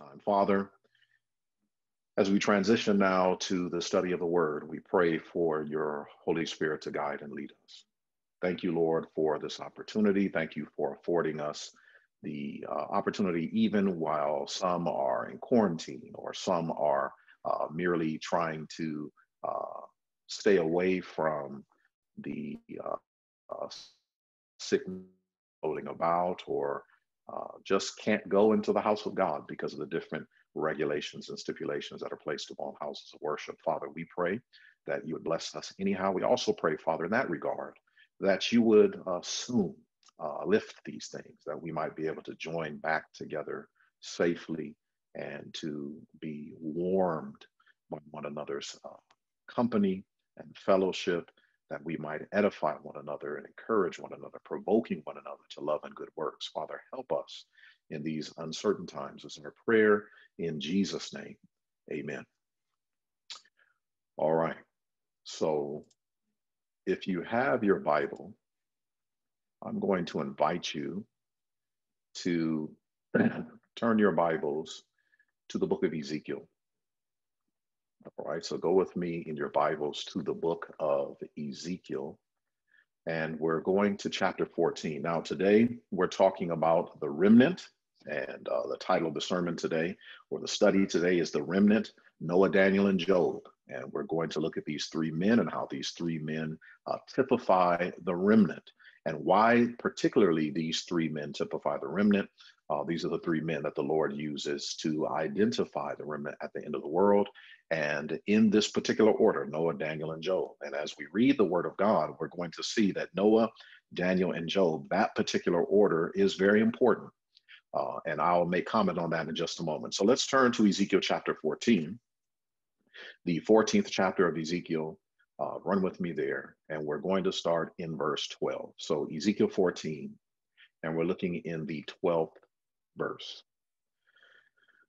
time. Father, as we transition now to the study of the word, we pray for your Holy Spirit to guide and lead us. Thank you, Lord, for this opportunity. Thank you for affording us the uh, opportunity, even while some are in quarantine or some are uh, merely trying to uh, stay away from the uh, uh, sick floating about or uh, just can't go into the house of God because of the different regulations and stipulations that are placed upon houses of worship. Father, we pray that you would bless us anyhow. We also pray, Father, in that regard, that you would uh, soon uh, lift these things, that we might be able to join back together safely and to be warmed by one another's uh, company and fellowship that we might edify one another and encourage one another, provoking one another to love and good works. Father, help us in these uncertain times. This is our prayer in Jesus' name. Amen. All right. So if you have your Bible, I'm going to invite you to turn your Bibles to the book of Ezekiel. All right, so go with me in your Bibles to the book of Ezekiel, and we're going to chapter 14. Now, today we're talking about the remnant, and uh, the title of the sermon today, or the study today, is The Remnant Noah, Daniel, and Job. And we're going to look at these three men and how these three men uh, typify the remnant, and why, particularly, these three men typify the remnant. Uh, these are the three men that the Lord uses to identify the remnant at the end of the world and in this particular order Noah, Daniel, and Job. And as we read the word of God, we're going to see that Noah, Daniel, and Job, that particular order is very important. Uh, and I'll make comment on that in just a moment. So let's turn to Ezekiel chapter 14, the 14th chapter of Ezekiel. Uh, run with me there, and we're going to start in verse 12. So, Ezekiel 14, and we're looking in the 12th verse.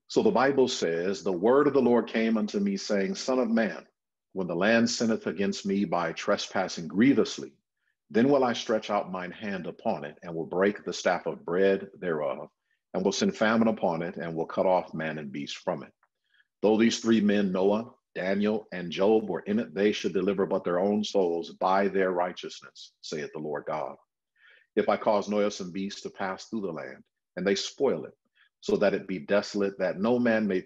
So the Bible says, The word of the Lord came unto me, saying, Son of man, when the land sinneth against me by trespassing grievously, then will I stretch out mine hand upon it, and will break the staff of bread thereof, and will send famine upon it, and will cut off man and beast from it. Though these three men, Noah, Daniel, and Job, were in it, they should deliver but their own souls by their righteousness, saith the Lord God. If I cause noisome beasts to pass through the land, and they spoil it, so that it be desolate, that no man may,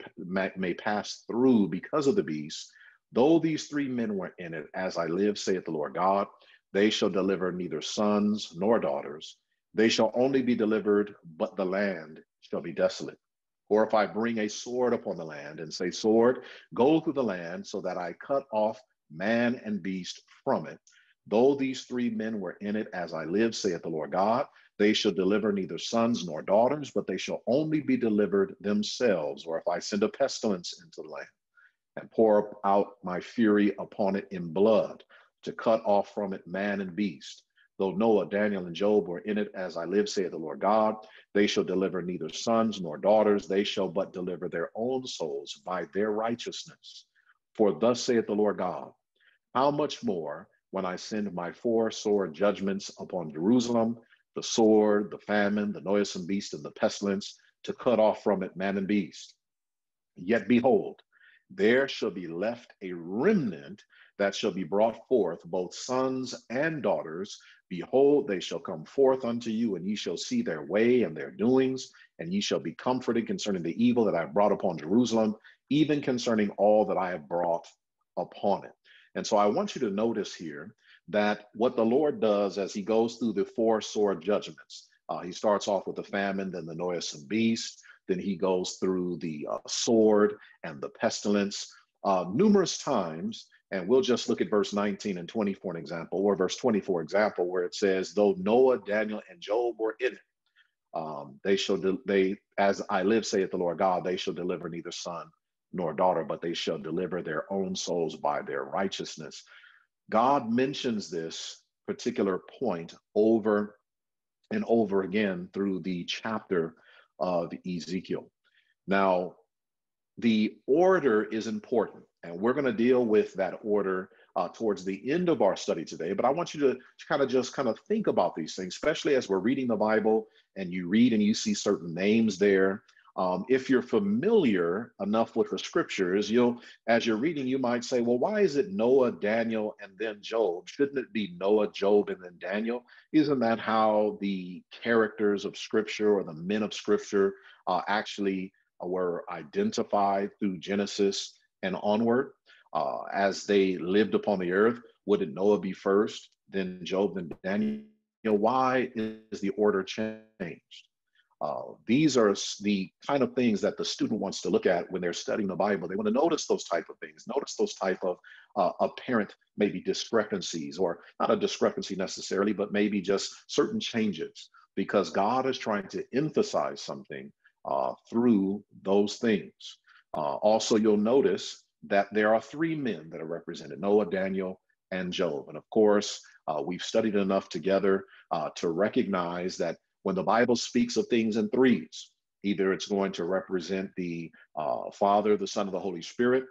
may, pass through because of the beast. Though these three men were in it, as I live, saith the Lord God, they shall deliver neither sons nor daughters. They shall only be delivered, but the land shall be desolate. Or if I bring a sword upon the land and say, Sword, go through the land, so that I cut off man and beast from it. Though these three men were in it, as I live, saith the Lord God, they shall deliver neither sons nor daughters, but they shall only be delivered themselves. Or if I send a pestilence into the land and pour out my fury upon it in blood to cut off from it man and beast, though Noah, Daniel, and Job were in it, as I live, saith the Lord God, they shall deliver neither sons nor daughters, they shall but deliver their own souls by their righteousness. For thus saith the Lord God, how much more when I send my four sword judgments upon Jerusalem the sword, the famine, the noisome beast, and the pestilence, to cut off from it man and beast. Yet behold, there shall be left a remnant that shall be brought forth, both sons and daughters. Behold, they shall come forth unto you, and ye shall see their way and their doings, and ye shall be comforted concerning the evil that I have brought upon Jerusalem, even concerning all that I have brought upon it. And so I want you to notice here that what the Lord does as he goes through the four sword judgments, uh, he starts off with the famine, then the noisome beast, then he goes through the uh, sword and the pestilence uh, numerous times. And we'll just look at verse 19 and 20 for an example, or verse 20 for example, where it says, Though Noah, Daniel, and Job were in it, um, they shall, de- they, as I live, saith the Lord God, they shall deliver neither son nor daughter, but they shall deliver their own souls by their righteousness. God mentions this particular point over and over again through the chapter of Ezekiel. Now, the order is important, and we're going to deal with that order uh, towards the end of our study today. But I want you to, to kind of just kind of think about these things, especially as we're reading the Bible and you read and you see certain names there. Um, if you're familiar enough with the scriptures, you'll, as you're reading, you might say, well, why is it Noah, Daniel, and then Job? Shouldn't it be Noah, Job, and then Daniel? Isn't that how the characters of scripture or the men of scripture uh, actually were identified through Genesis and onward? Uh, as they lived upon the earth, wouldn't Noah be first, then Job, then Daniel? Why is the order changed? Uh, these are the kind of things that the student wants to look at when they're studying the Bible. They want to notice those type of things, notice those type of uh, apparent maybe discrepancies, or not a discrepancy necessarily, but maybe just certain changes, because God is trying to emphasize something uh, through those things. Uh, also, you'll notice that there are three men that are represented Noah, Daniel, and Job. And of course, uh, we've studied enough together uh, to recognize that when the Bible speaks of things in threes, either it's going to represent the uh, Father, the Son, of the Holy Spirit,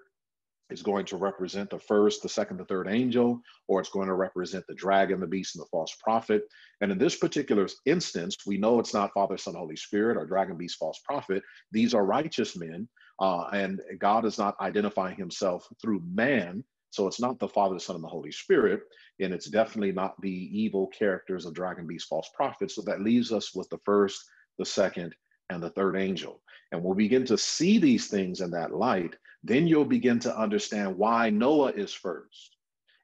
it's going to represent the first, the second, the third angel, or it's going to represent the dragon, the beast, and the false prophet. And in this particular instance, we know it's not Father, Son, Holy Spirit, or dragon, beast, false prophet. These are righteous men, uh, and God is not identifying himself through man, so it's not the Father, the Son, and the Holy Spirit, and it's definitely not the evil characters of dragon, beast, false prophets. So that leaves us with the first, the second, and the third angel. And we'll begin to see these things in that light, then you'll begin to understand why Noah is first,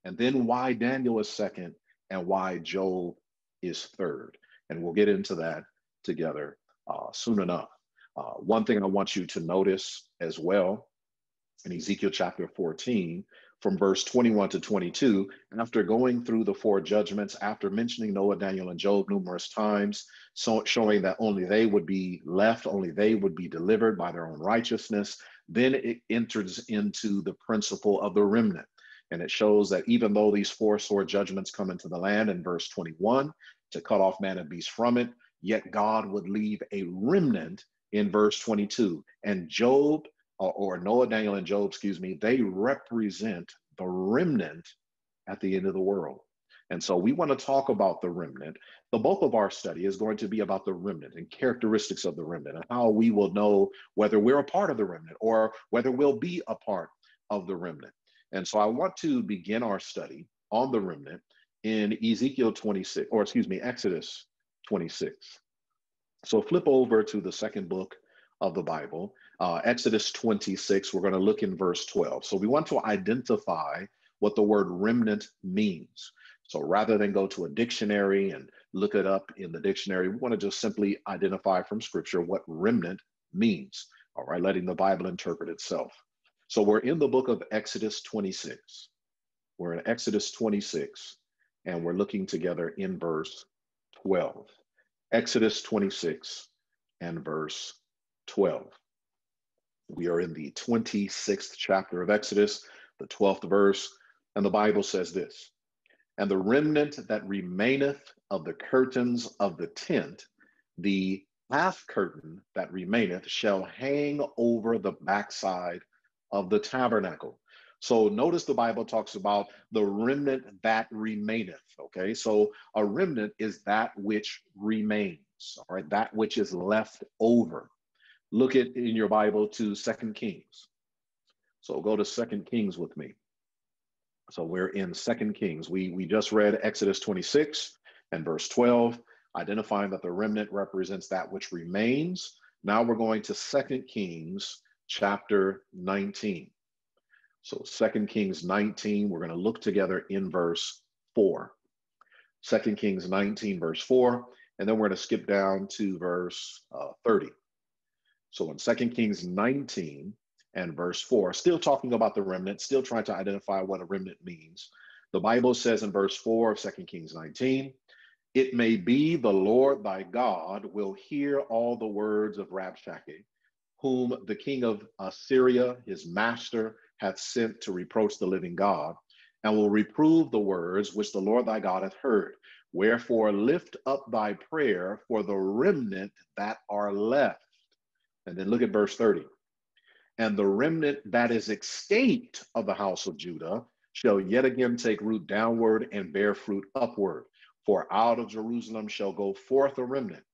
and then why Daniel is second, and why Joel is third. And we'll get into that together uh, soon enough. Uh, one thing I want you to notice as well in Ezekiel chapter 14, from verse 21 to 22, after going through the four judgments, after mentioning Noah, Daniel, and Job numerous times, so showing that only they would be left, only they would be delivered by their own righteousness, then it enters into the principle of the remnant. And it shows that even though these four sword judgments come into the land in verse 21 to cut off man and beast from it, yet God would leave a remnant in verse 22. And Job or, or Noah, Daniel, and Job, excuse me, they represent the remnant at the end of the world. And so we want to talk about the remnant. The bulk of our study is going to be about the remnant and characteristics of the remnant and how we will know whether we're a part of the remnant or whether we'll be a part of the remnant. And so I want to begin our study on the remnant in Ezekiel 26, or excuse me, Exodus 26. So flip over to the second book of the Bible, uh, Exodus 26, we're going to look in verse 12. So we want to identify what the word remnant means. So rather than go to a dictionary and look it up in the dictionary, we want to just simply identify from scripture what remnant means. All right, letting the Bible interpret itself. So we're in the book of Exodus 26. We're in Exodus 26, and we're looking together in verse 12. Exodus 26 and verse 12. We are in the 26th chapter of Exodus, the 12th verse, and the Bible says this And the remnant that remaineth of the curtains of the tent, the half curtain that remaineth, shall hang over the backside of the tabernacle. So notice the Bible talks about the remnant that remaineth. Okay, so a remnant is that which remains, all right, that which is left over look at in your Bible to Second Kings. So go to Second Kings with me. So we're in Second Kings. We we just read Exodus 26 and verse 12, identifying that the remnant represents that which remains. Now we're going to Second Kings chapter 19. So Second Kings 19, we're going to look together in verse 4. Second Kings 19, verse 4, and then we're going to skip down to verse uh, 30. So in 2 Kings 19 and verse 4, still talking about the remnant, still trying to identify what a remnant means. The Bible says in verse 4 of 2 Kings 19, it may be the Lord thy God will hear all the words of Rabshakeh, whom the king of Assyria, his master, hath sent to reproach the living God, and will reprove the words which the Lord thy God hath heard. Wherefore lift up thy prayer for the remnant that are left and then look at verse 30. And the remnant that is escaped of the house of Judah shall yet again take root downward and bear fruit upward. For out of Jerusalem shall go forth a remnant,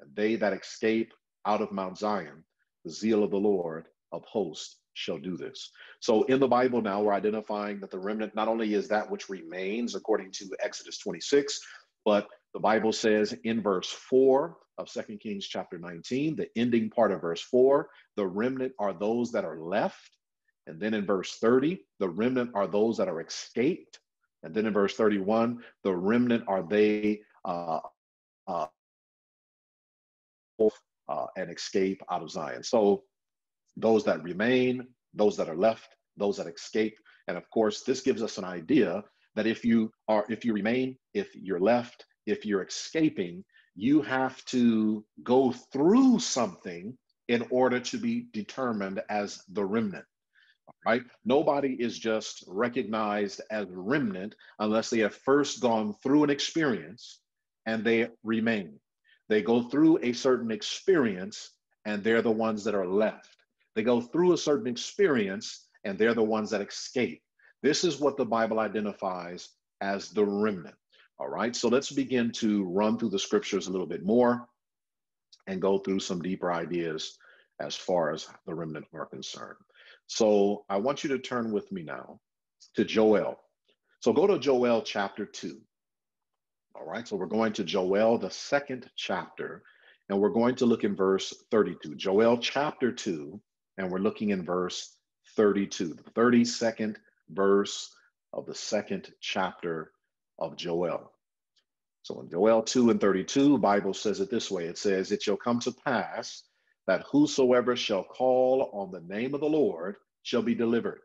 and they that escape out of Mount Zion the zeal of the Lord of hosts shall do this. So in the Bible now, we're identifying that the remnant not only is that which remains according to Exodus 26, but the Bible says in verse 4 of Second Kings chapter 19, the ending part of verse 4, the remnant are those that are left. And then in verse 30, the remnant are those that are escaped. And then in verse 31, the remnant are they uh, uh, uh, and escape out of Zion. So those that remain, those that are left, those that escape. And of course, this gives us an idea that if you are, if you remain, if you're left, if you're escaping, you have to go through something in order to be determined as the remnant. Right? Nobody is just recognized as remnant unless they have first gone through an experience and they remain. They go through a certain experience and they're the ones that are left. They go through a certain experience and they're the ones that escape. This is what the Bible identifies as the remnant. All right, so let's begin to run through the scriptures a little bit more and go through some deeper ideas as far as the remnant are concerned. So I want you to turn with me now to Joel. So go to Joel chapter 2. All right, so we're going to Joel, the second chapter, and we're going to look in verse 32. Joel chapter 2, and we're looking in verse 32, the 32nd verse of the second chapter of Joel. So in Joel 2 and 32, Bible says it this way. It says, It shall come to pass that whosoever shall call on the name of the Lord shall be delivered.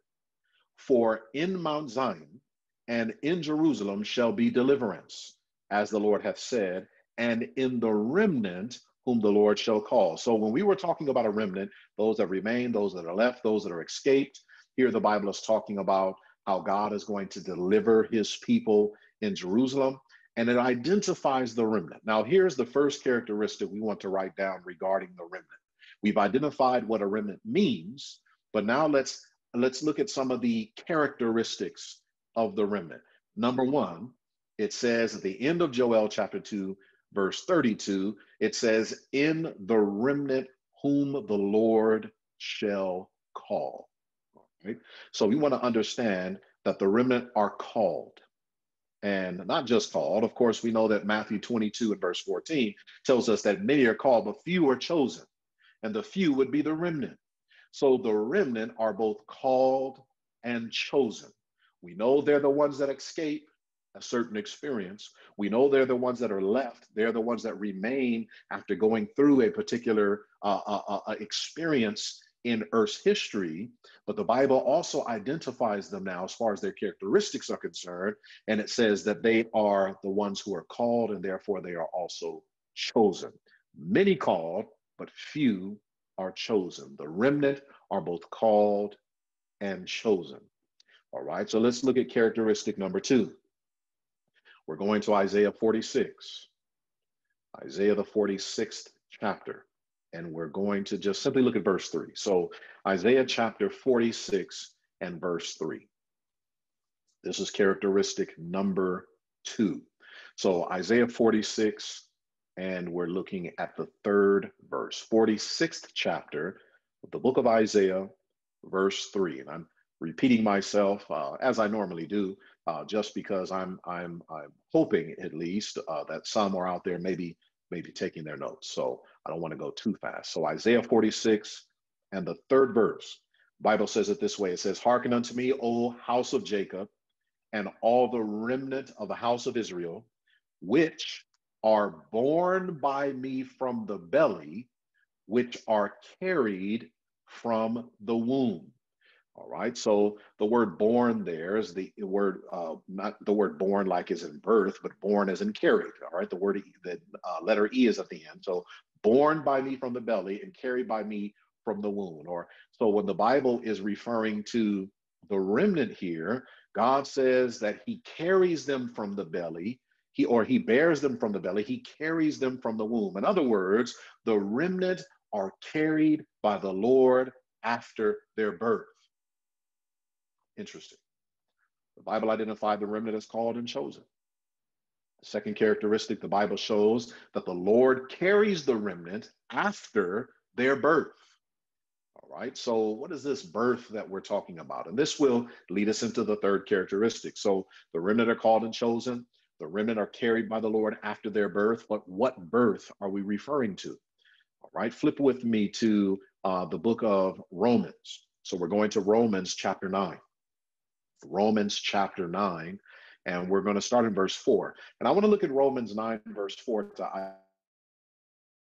For in Mount Zion and in Jerusalem shall be deliverance, as the Lord hath said, and in the remnant whom the Lord shall call. So when we were talking about a remnant, those that remain, those that are left, those that are escaped, here the Bible is talking about how God is going to deliver his people in Jerusalem, and it identifies the remnant. Now, here's the first characteristic we want to write down regarding the remnant. We've identified what a remnant means, but now let's let's look at some of the characteristics of the remnant. Number one, it says at the end of Joel chapter 2, verse 32, it says, In the remnant whom the Lord shall call. Right? So we want to understand that the remnant are called and not just called. Of course, we know that Matthew 22 and verse 14 tells us that many are called, but few are chosen, and the few would be the remnant. So the remnant are both called and chosen. We know they're the ones that escape a certain experience. We know they're the ones that are left. They're the ones that remain after going through a particular uh, uh, uh, uh experience in Earth's history, but the Bible also identifies them now as far as their characteristics are concerned. And it says that they are the ones who are called and therefore they are also chosen. Many called, but few are chosen. The remnant are both called and chosen. All right, so let's look at characteristic number two. We're going to Isaiah 46, Isaiah the 46th chapter and we're going to just simply look at verse 3. So, Isaiah chapter 46 and verse 3. This is characteristic number two. So, Isaiah 46, and we're looking at the third verse, 46th chapter of the book of Isaiah, verse 3. And I'm repeating myself uh, as I normally do, uh, just because I'm I'm I'm hoping at least uh, that some are out there maybe maybe taking their notes. So I don't want to go too fast. So Isaiah 46 and the third verse, Bible says it this way. It says, Hearken unto me, O house of Jacob, and all the remnant of the house of Israel, which are born by me from the belly, which are carried from the womb. All right. So the word born there is the word, uh, not the word born like is in birth, but born as in carried. All right. The word, the uh, letter E is at the end. So born by me from the belly and carried by me from the womb. Or so when the Bible is referring to the remnant here, God says that he carries them from the belly. He, or he bears them from the belly, he carries them from the womb. In other words, the remnant are carried by the Lord after their birth. Interesting. The Bible identified the remnant as called and chosen. The second characteristic, the Bible shows that the Lord carries the remnant after their birth. All right. So, what is this birth that we're talking about? And this will lead us into the third characteristic. So, the remnant are called and chosen. The remnant are carried by the Lord after their birth. But what birth are we referring to? All right. Flip with me to uh, the book of Romans. So, we're going to Romans chapter 9. Romans chapter 9. And we're going to start in verse 4. And I want to look at Romans 9, verse 4 to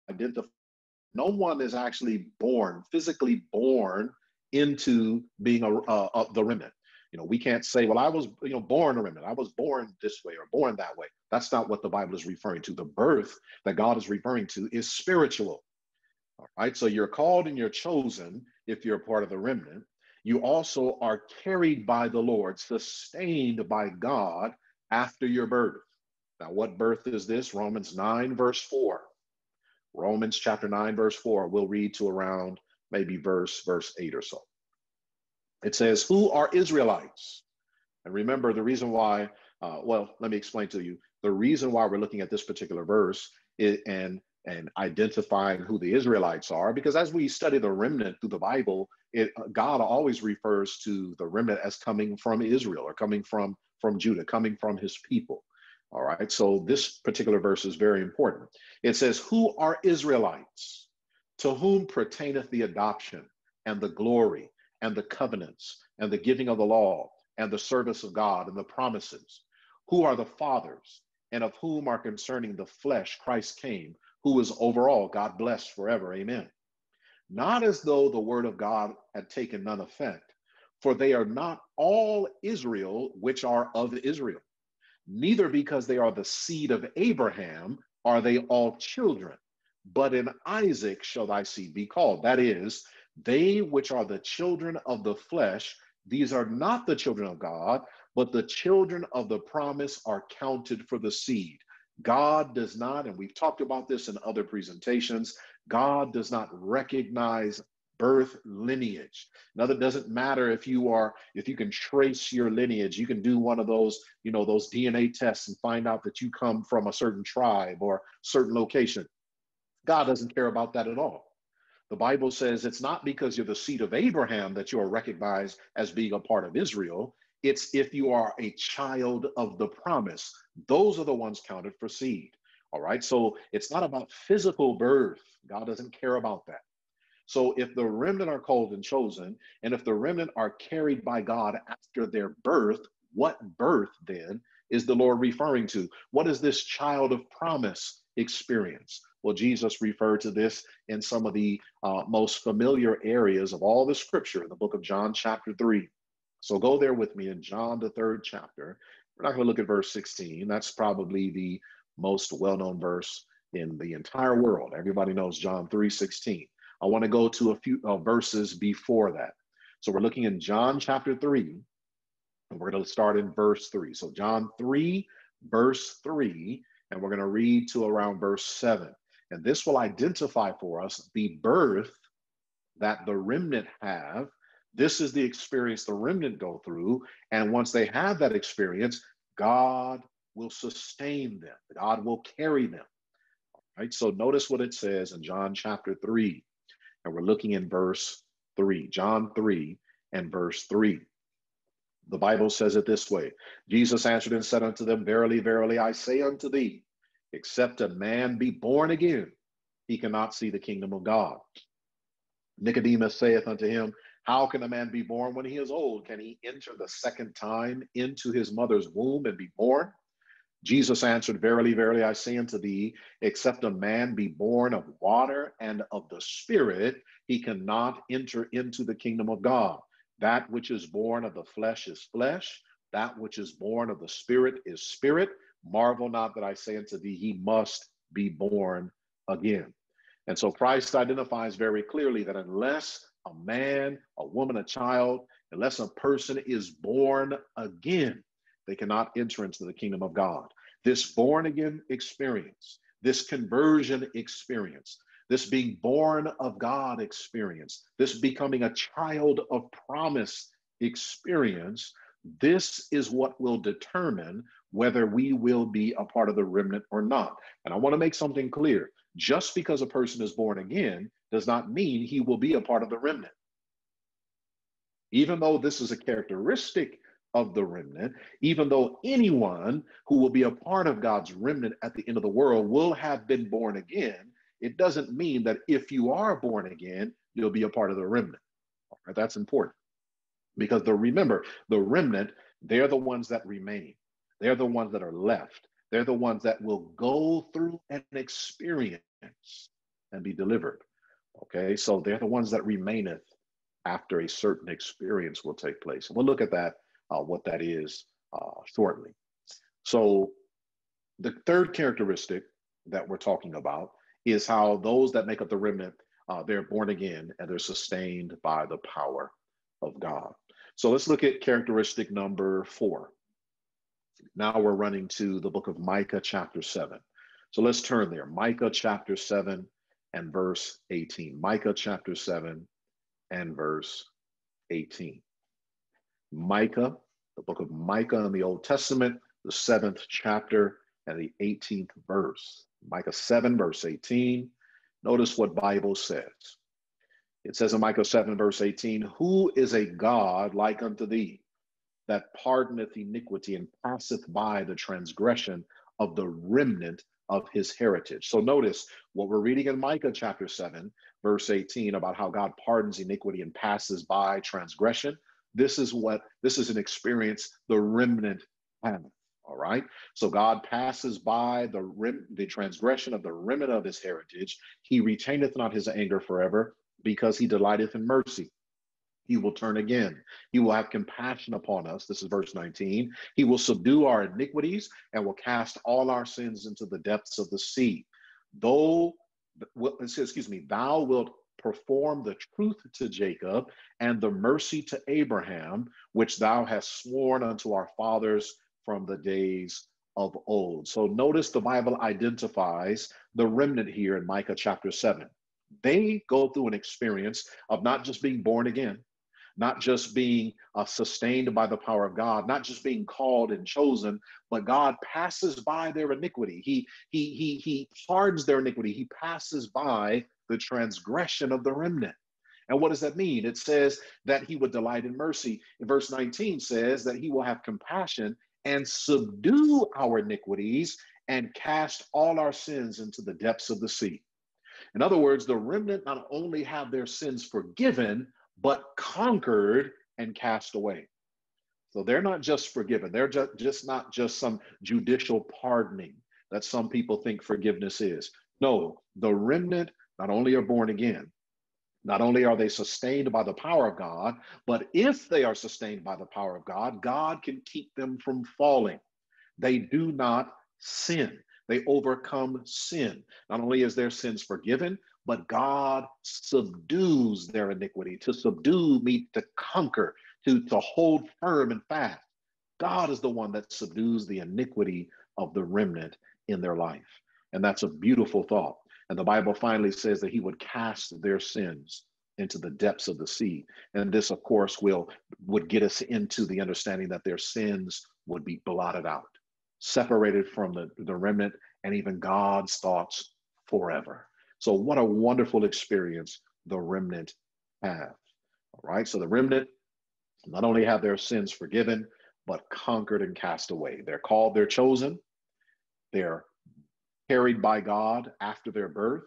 identify no one is actually born, physically born into being a, a, a, the remnant. You know, we can't say, well, I was, you know, born a remnant. I was born this way or born that way. That's not what the Bible is referring to. The birth that God is referring to is spiritual. All right. So you're called and you're chosen if you're a part of the remnant. You also are carried by the Lord, sustained by God after your birth. Now, what birth is this? Romans 9, verse 4. Romans chapter 9, verse 4. We'll read to around maybe verse verse 8 or so. It says, Who are Israelites? And remember the reason why, uh, well, let me explain to you. The reason why we're looking at this particular verse is, and and identifying who the Israelites are, because as we study the remnant through the Bible, it, God always refers to the remnant as coming from Israel or coming from from Judah, coming from His people. All right, so this particular verse is very important. It says, Who are Israelites? To whom pertaineth the adoption and the glory and the covenants and the giving of the law and the service of God and the promises? Who are the fathers and of whom are concerning the flesh Christ came, who is over all, God blessed forever. Amen. Not as though the word of God had taken none effect, for they are not all Israel which are of Israel Neither because they are the seed of Abraham are they all children, but in Isaac shall thy seed be called. That is, they which are the children of the flesh, these are not the children of God, but the children of the promise are counted for the seed. God does not, and we've talked about this in other presentations, God does not recognize birth lineage. Now that doesn't matter if you are if you can trace your lineage, you can do one of those, you know, those DNA tests and find out that you come from a certain tribe or certain location. God doesn't care about that at all. The Bible says it's not because you're the seed of Abraham that you are recognized as being a part of Israel. It's if you are a child of the promise. Those are the ones counted for seed. All right. So it's not about physical birth. God doesn't care about that. So if the remnant are called and chosen, and if the remnant are carried by God after their birth, what birth then is the Lord referring to? What is this child of promise experience? Well, Jesus referred to this in some of the uh, most familiar areas of all the scripture in the book of John, chapter 3. So go there with me in John, the third chapter. We're not going to look at verse 16. That's probably the most well known verse in the entire world. Everybody knows John 3 16. I want to go to a few uh, verses before that. So we're looking in John chapter 3, and we're going to start in verse 3. So, John 3, verse 3, and we're going to read to around verse 7. And this will identify for us the birth that the remnant have. This is the experience the remnant go through. And once they have that experience, God will sustain them, God will carry them. Right. So, notice what it says in John chapter 3. And we're looking in verse 3, John 3 and verse 3. The Bible says it this way Jesus answered and said unto them, Verily, verily, I say unto thee, except a man be born again, he cannot see the kingdom of God. Nicodemus saith unto him, How can a man be born when he is old? Can he enter the second time into his mother's womb and be born? Jesus answered, Verily, verily, I say unto thee, except a man be born of water and of the Spirit, he cannot enter into the kingdom of God. That which is born of the flesh is flesh, that which is born of the Spirit is spirit. Marvel not that I say unto thee, he must be born again. And so Christ identifies very clearly that unless a man, a woman, a child, unless a person is born again, they cannot enter into the kingdom of God. This born again experience, this conversion experience, this being born of God experience, this becoming a child of promise experience, this is what will determine whether we will be a part of the remnant or not. And I want to make something clear just because a person is born again does not mean he will be a part of the remnant. Even though this is a characteristic of the remnant, even though anyone who will be a part of God's remnant at the end of the world will have been born again, it doesn't mean that if you are born again, you'll be a part of the remnant. Right, that's important. Because the remember, the remnant, they're the ones that remain. They're the ones that are left. They're the ones that will go through an experience and be delivered. Okay, so they're the ones that remaineth after a certain experience will take place. We'll look at that, uh, what that is uh, shortly. So the third characteristic that we're talking about is how those that make up the remnant, uh, they're born again and they're sustained by the power of God. So let's look at characteristic number four. Now we're running to the book of Micah, chapter 7. So let's turn there. Micah, chapter 7 and verse 18. Micah, chapter 7 and verse 18. Micah, the book of Micah in the Old Testament, the seventh chapter and the 18th verse. Micah 7, verse 18. Notice what Bible says. It says in Micah 7, verse 18, Who is a God like unto thee, that pardoneth iniquity and passeth by the transgression of the remnant of his heritage. So notice what we're reading in Micah chapter 7, verse 18 about how God pardons iniquity and passes by transgression. This is what this is an experience the remnant have. All right. So God passes by the rim, the transgression of the remnant of his heritage. He retaineth not his anger forever because he delighteth in mercy. He will turn again. He will have compassion upon us. This is verse 19. He will subdue our iniquities and will cast all our sins into the depths of the sea. Though, excuse me, thou wilt perform the truth to Jacob and the mercy to Abraham, which thou hast sworn unto our fathers from the days of old. So notice the Bible identifies the remnant here in Micah chapter 7. They go through an experience of not just being born again, not just being uh, sustained by the power of God, not just being called and chosen, but God passes by their iniquity. He he he he pardons their iniquity. He passes by the transgression of the remnant. And what does that mean? It says that he would delight in mercy. In verse 19 says that he will have compassion and subdue our iniquities and cast all our sins into the depths of the sea. In other words, the remnant not only have their sins forgiven, but conquered and cast away. So they're not just forgiven. They're just, just not just some judicial pardoning that some people think forgiveness is. No, the remnant not only are born again, not only are they sustained by the power of God, but if they are sustained by the power of God, God can keep them from falling. They do not sin. They overcome sin. Not only is their sins forgiven, but God subdues their iniquity. To subdue means to conquer, to, to hold firm and fast. God is the one that subdues the iniquity of the remnant in their life. And that's a beautiful thought. And the Bible finally says that he would cast their sins into the depths of the sea. And this, of course, will would get us into the understanding that their sins would be blotted out, separated from the, the remnant and even God's thoughts forever. So what a wonderful experience the remnant have. All right. So the remnant not only have their sins forgiven, but conquered and cast away. They're called, they're chosen, they're carried by God after their birth.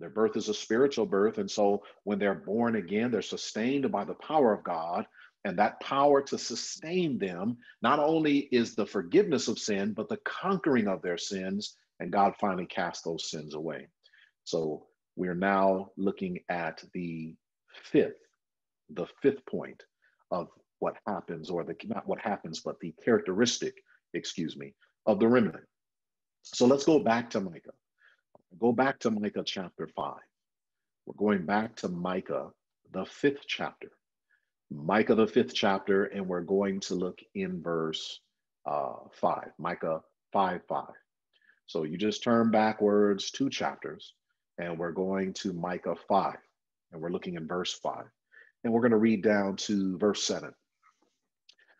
Their birth is a spiritual birth. And so when they're born again, they're sustained by the power of God. And that power to sustain them not only is the forgiveness of sin, but the conquering of their sins. And God finally casts those sins away. So we're now looking at the fifth, the fifth point of what happens, or the not what happens, but the characteristic, excuse me, of the remnant. So let's go back to Micah. Go back to Micah chapter 5. We're going back to Micah, the fifth chapter. Micah, the fifth chapter, and we're going to look in verse uh, 5. Micah 5 5. So you just turn backwards two chapters, and we're going to Micah 5, and we're looking in verse 5. And we're going to read down to verse 7.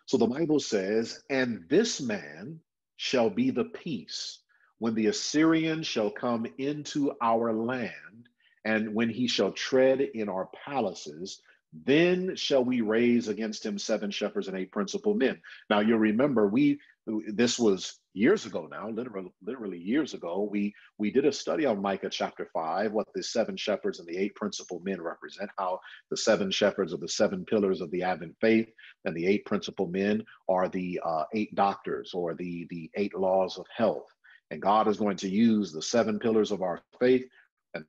So the Bible says, And this man shall be the peace when the Assyrian shall come into our land, and when he shall tread in our palaces, Then shall we raise against him seven shepherds and eight principal men. Now you'll remember we this was years ago now, literally, literally years ago. We we did a study on Micah chapter five, what the seven shepherds and the eight principal men represent, how the seven shepherds are the seven pillars of the Advent faith, and the eight principal men are the uh, eight doctors or the the eight laws of health. And God is going to use the seven pillars of our faith and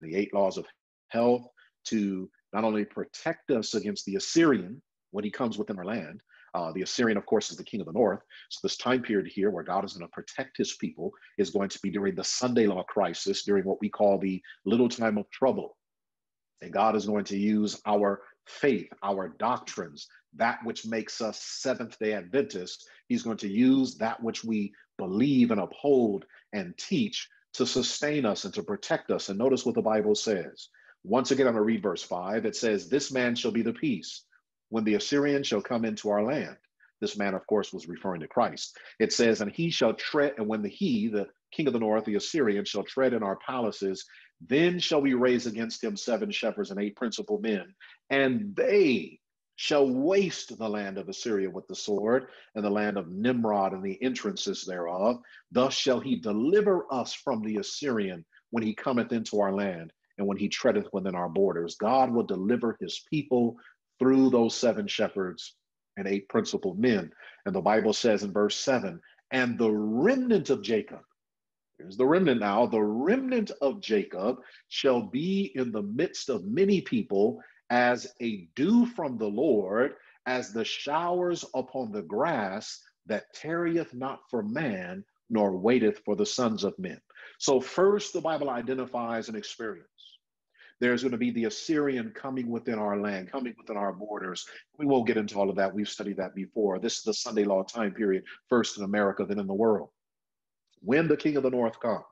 the eight laws of health to not only protect us against the Assyrian when he comes within our land. Uh, the Assyrian, of course, is the king of the north. So this time period here where God is going to protect his people is going to be during the Sunday law crisis, during what we call the little time of trouble. And God is going to use our faith, our doctrines, that which makes us Seventh day Adventists. He's going to use that which we believe and uphold and teach to sustain us and to protect us. And notice what the Bible says once again, I'm going to read verse 5. It says, This man shall be the peace when the Assyrian shall come into our land. This man, of course, was referring to Christ. It says, And he shall tread, and when the he, the king of the north, the Assyrian, shall tread in our palaces, then shall we raise against him seven shepherds and eight principal men, and they shall waste the land of Assyria with the sword, and the land of Nimrod and the entrances thereof. Thus shall he deliver us from the Assyrian when he cometh into our land and when he treadeth within our borders. God will deliver his people through those seven shepherds and eight principal men. And the Bible says in verse 7 and the remnant of Jacob, here's the remnant now, the remnant of Jacob shall be in the midst of many people as a dew from the Lord, as the showers upon the grass that tarrieth not for man, nor waiteth for the sons of men. So, first, the Bible identifies an experience. There's going to be the Assyrian coming within our land, coming within our borders. We won't get into all of that. We've studied that before. This is the Sunday law time period, first in America, then in the world. When the King of the North comes,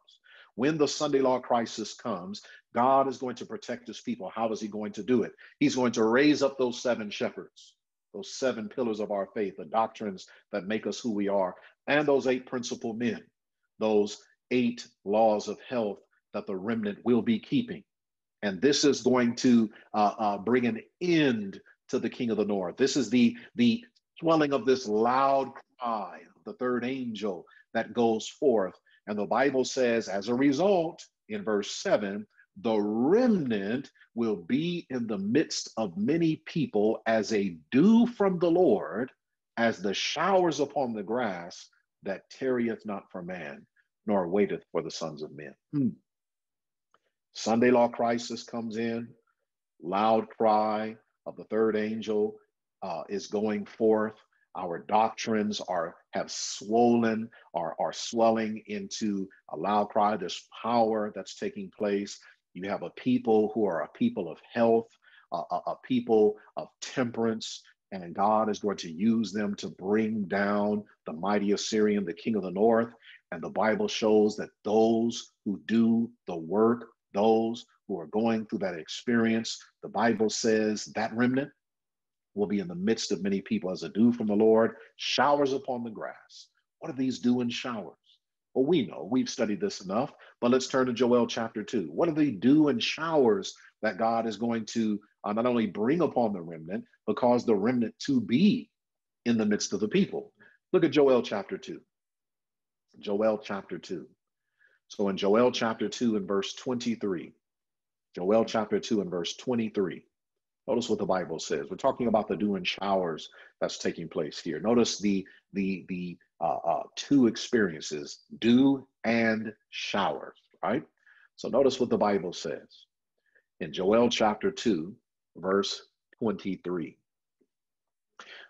when the Sunday law crisis comes, God is going to protect his people. How is he going to do it? He's going to raise up those seven shepherds, those seven pillars of our faith, the doctrines that make us who we are, and those eight principal men, those eight laws of health that the remnant will be keeping. And this is going to uh, uh, bring an end to the king of the north. This is the, the swelling of this loud cry the third angel that goes forth. And the Bible says, as a result, in verse 7, the remnant will be in the midst of many people as a dew from the Lord, as the showers upon the grass that tarrieth not for man, nor waiteth for the sons of men. Hmm. Sunday law crisis comes in, loud cry of the third angel uh, is going forth. Our doctrines are have swollen, are, are swelling into a loud cry. There's power that's taking place. You have a people who are a people of health, uh, a, a people of temperance, and God is going to use them to bring down the mighty Assyrian, the king of the north. And the Bible shows that those who do the work those who are going through that experience. The Bible says that remnant will be in the midst of many people as a dew from the Lord, showers upon the grass. What are these dew and showers? Well, we know, we've studied this enough, but let's turn to Joel chapter 2. What are the dew and showers that God is going to uh, not only bring upon the remnant, but cause the remnant to be in the midst of the people? Look at Joel chapter 2. Joel chapter 2. So in Joel chapter 2 and verse 23, Joel chapter 2 and verse 23, notice what the Bible says. We're talking about the dew and showers that's taking place here. Notice the the the uh, uh, two experiences, dew and showers, right? So notice what the Bible says in Joel chapter 2, verse 23.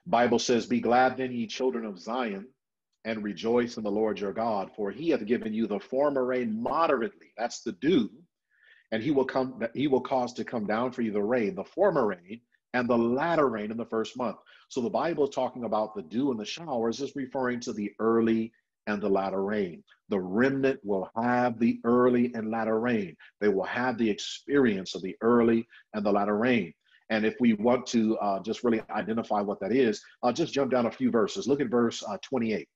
Bible says, Be glad then, ye children of Zion, and rejoice in the Lord your God, for he hath given you the former rain moderately. That's the dew. And he will come, he will cause to come down for you the rain, the former rain, and the latter rain in the first month. So the Bible is talking about the dew and the showers is referring to the early and the latter rain. The remnant will have the early and latter rain. They will have the experience of the early and the latter rain. And if we want to uh, just really identify what that is, I'll just jump down a few verses. Look at verse uh, 28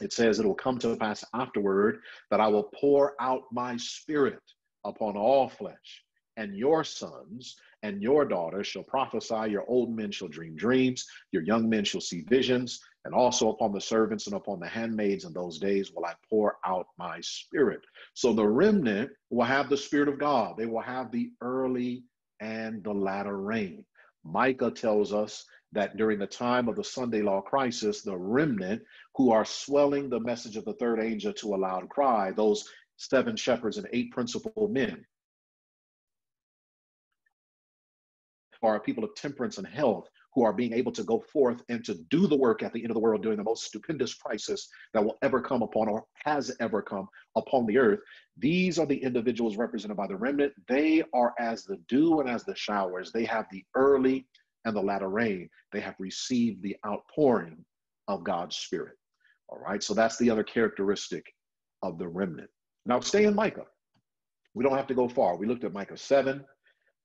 it says, It will come to pass afterward that I will pour out my spirit upon all flesh. and your sons and your daughters shall prophesy, your old men shall dream dreams, your young men shall see visions, and also upon the servants and upon the handmaids in those days will I pour out my spirit. So the remnant will have the spirit of God. They will have the early and the latter rain. Micah tells us that during the time of the Sunday law crisis, the remnant who are swelling the message of the third angel to a loud cry, those seven shepherds and eight principal men, are people of temperance and health who are being able to go forth and to do the work at the end of the world during the most stupendous crisis that will ever come upon or has ever come upon the earth. These are the individuals represented by the remnant. They are as the dew and as the showers. They have the early and the latter rain. They have received the outpouring of God's Spirit. All right, so that's the other characteristic of the remnant. Now, stay in Micah. We don't have to go far. We looked at Micah 7,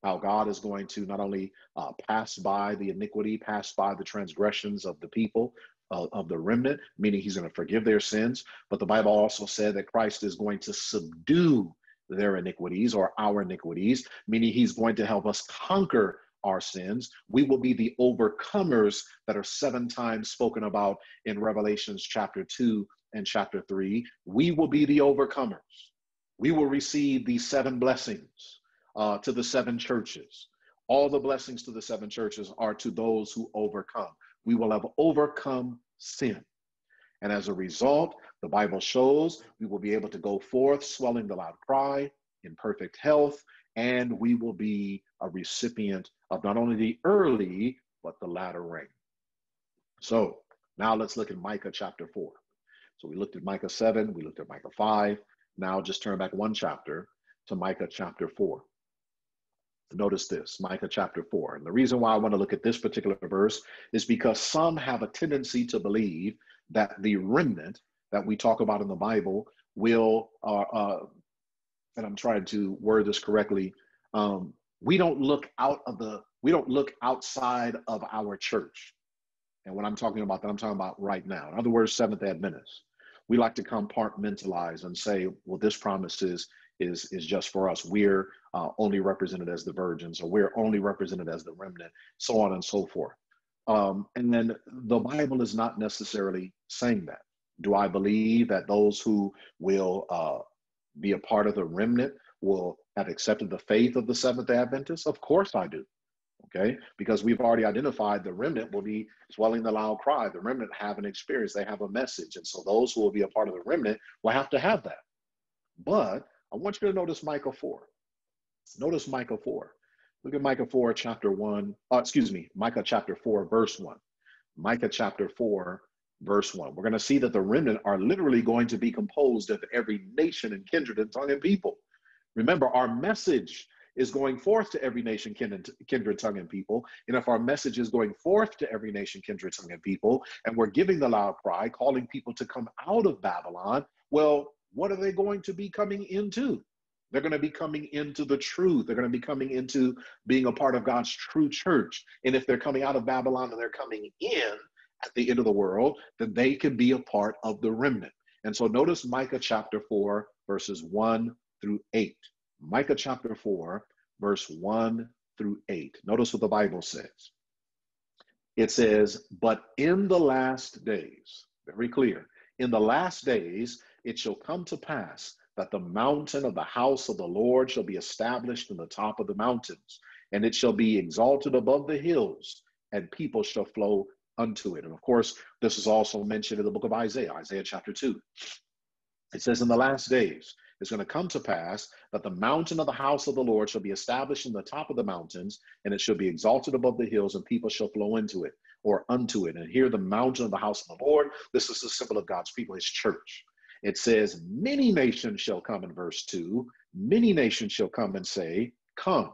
how God is going to not only uh, pass by the iniquity, pass by the transgressions of the people, uh, of the remnant, meaning he's going to forgive their sins. But the Bible also said that Christ is going to subdue their iniquities or our iniquities, meaning he's going to help us conquer our sins. We will be the overcomers that are seven times spoken about in Revelations chapter 2 and chapter 3. We will be the overcomers. We will receive these seven blessings uh, to the seven churches. All the blessings to the seven churches are to those who overcome. We will have overcome sin. And as a result, the Bible shows we will be able to go forth swelling the loud cry in perfect health, and we will be a recipient of not only the early, but the latter rain. So now let's look at Micah chapter 4. So we looked at Micah 7, we looked at Micah 5. Now just turn back one chapter to Micah chapter 4 notice this Micah chapter 4. And the reason why I want to look at this particular verse is because some have a tendency to believe that the remnant that we talk about in the Bible will, uh, uh, and I'm trying to word this correctly, um, we don't look out of the, we don't look outside of our church. And when I'm talking about that, I'm talking about right now. In other words, Seventh Adventists. We like to compartmentalize and say, well, this promise is is is just for us. We're uh, only represented as the virgins, or we're only represented as the remnant, so on and so forth. Um, and then the Bible is not necessarily saying that. Do I believe that those who will uh, be a part of the remnant will have accepted the faith of the Seventh Adventists? Of course I do. Okay, because we've already identified the remnant will be swelling the loud cry. The remnant have an experience, they have a message. And so those who will be a part of the remnant will have to have that. But I want you to notice Micah 4. Notice Micah 4. Look at Micah 4, chapter 1. Uh, excuse me, Micah chapter 4, verse 1. Micah chapter 4, verse 1. We're going to see that the remnant are literally going to be composed of every nation and kindred and tongue and people. Remember, our message is going forth to every nation, kindred, tongue, and people. And if our message is going forth to every nation, kindred, tongue, and people, and we're giving the loud cry, calling people to come out of Babylon, well, what are they going to be coming into? They're going to be coming into the truth. They're going to be coming into being a part of God's true church. And if they're coming out of Babylon and they're coming in at the end of the world, then they can be a part of the remnant. And so notice Micah chapter 4, verses 1 through 8. Micah chapter 4, verse 1 through 8. Notice what the Bible says. It says, But in the last days, very clear, in the last days, it shall come to pass that the mountain of the house of the Lord shall be established in the top of the mountains, and it shall be exalted above the hills, and people shall flow unto it. And of course, this is also mentioned in the book of Isaiah, Isaiah chapter 2. It says, In the last days, it's going to come to pass that the mountain of the house of the Lord shall be established in the top of the mountains, and it shall be exalted above the hills, and people shall flow into it or unto it. And here, the mountain of the house of the Lord, this is the symbol of God's people, his church. It says, Many nations shall come in verse 2. Many nations shall come and say, Come,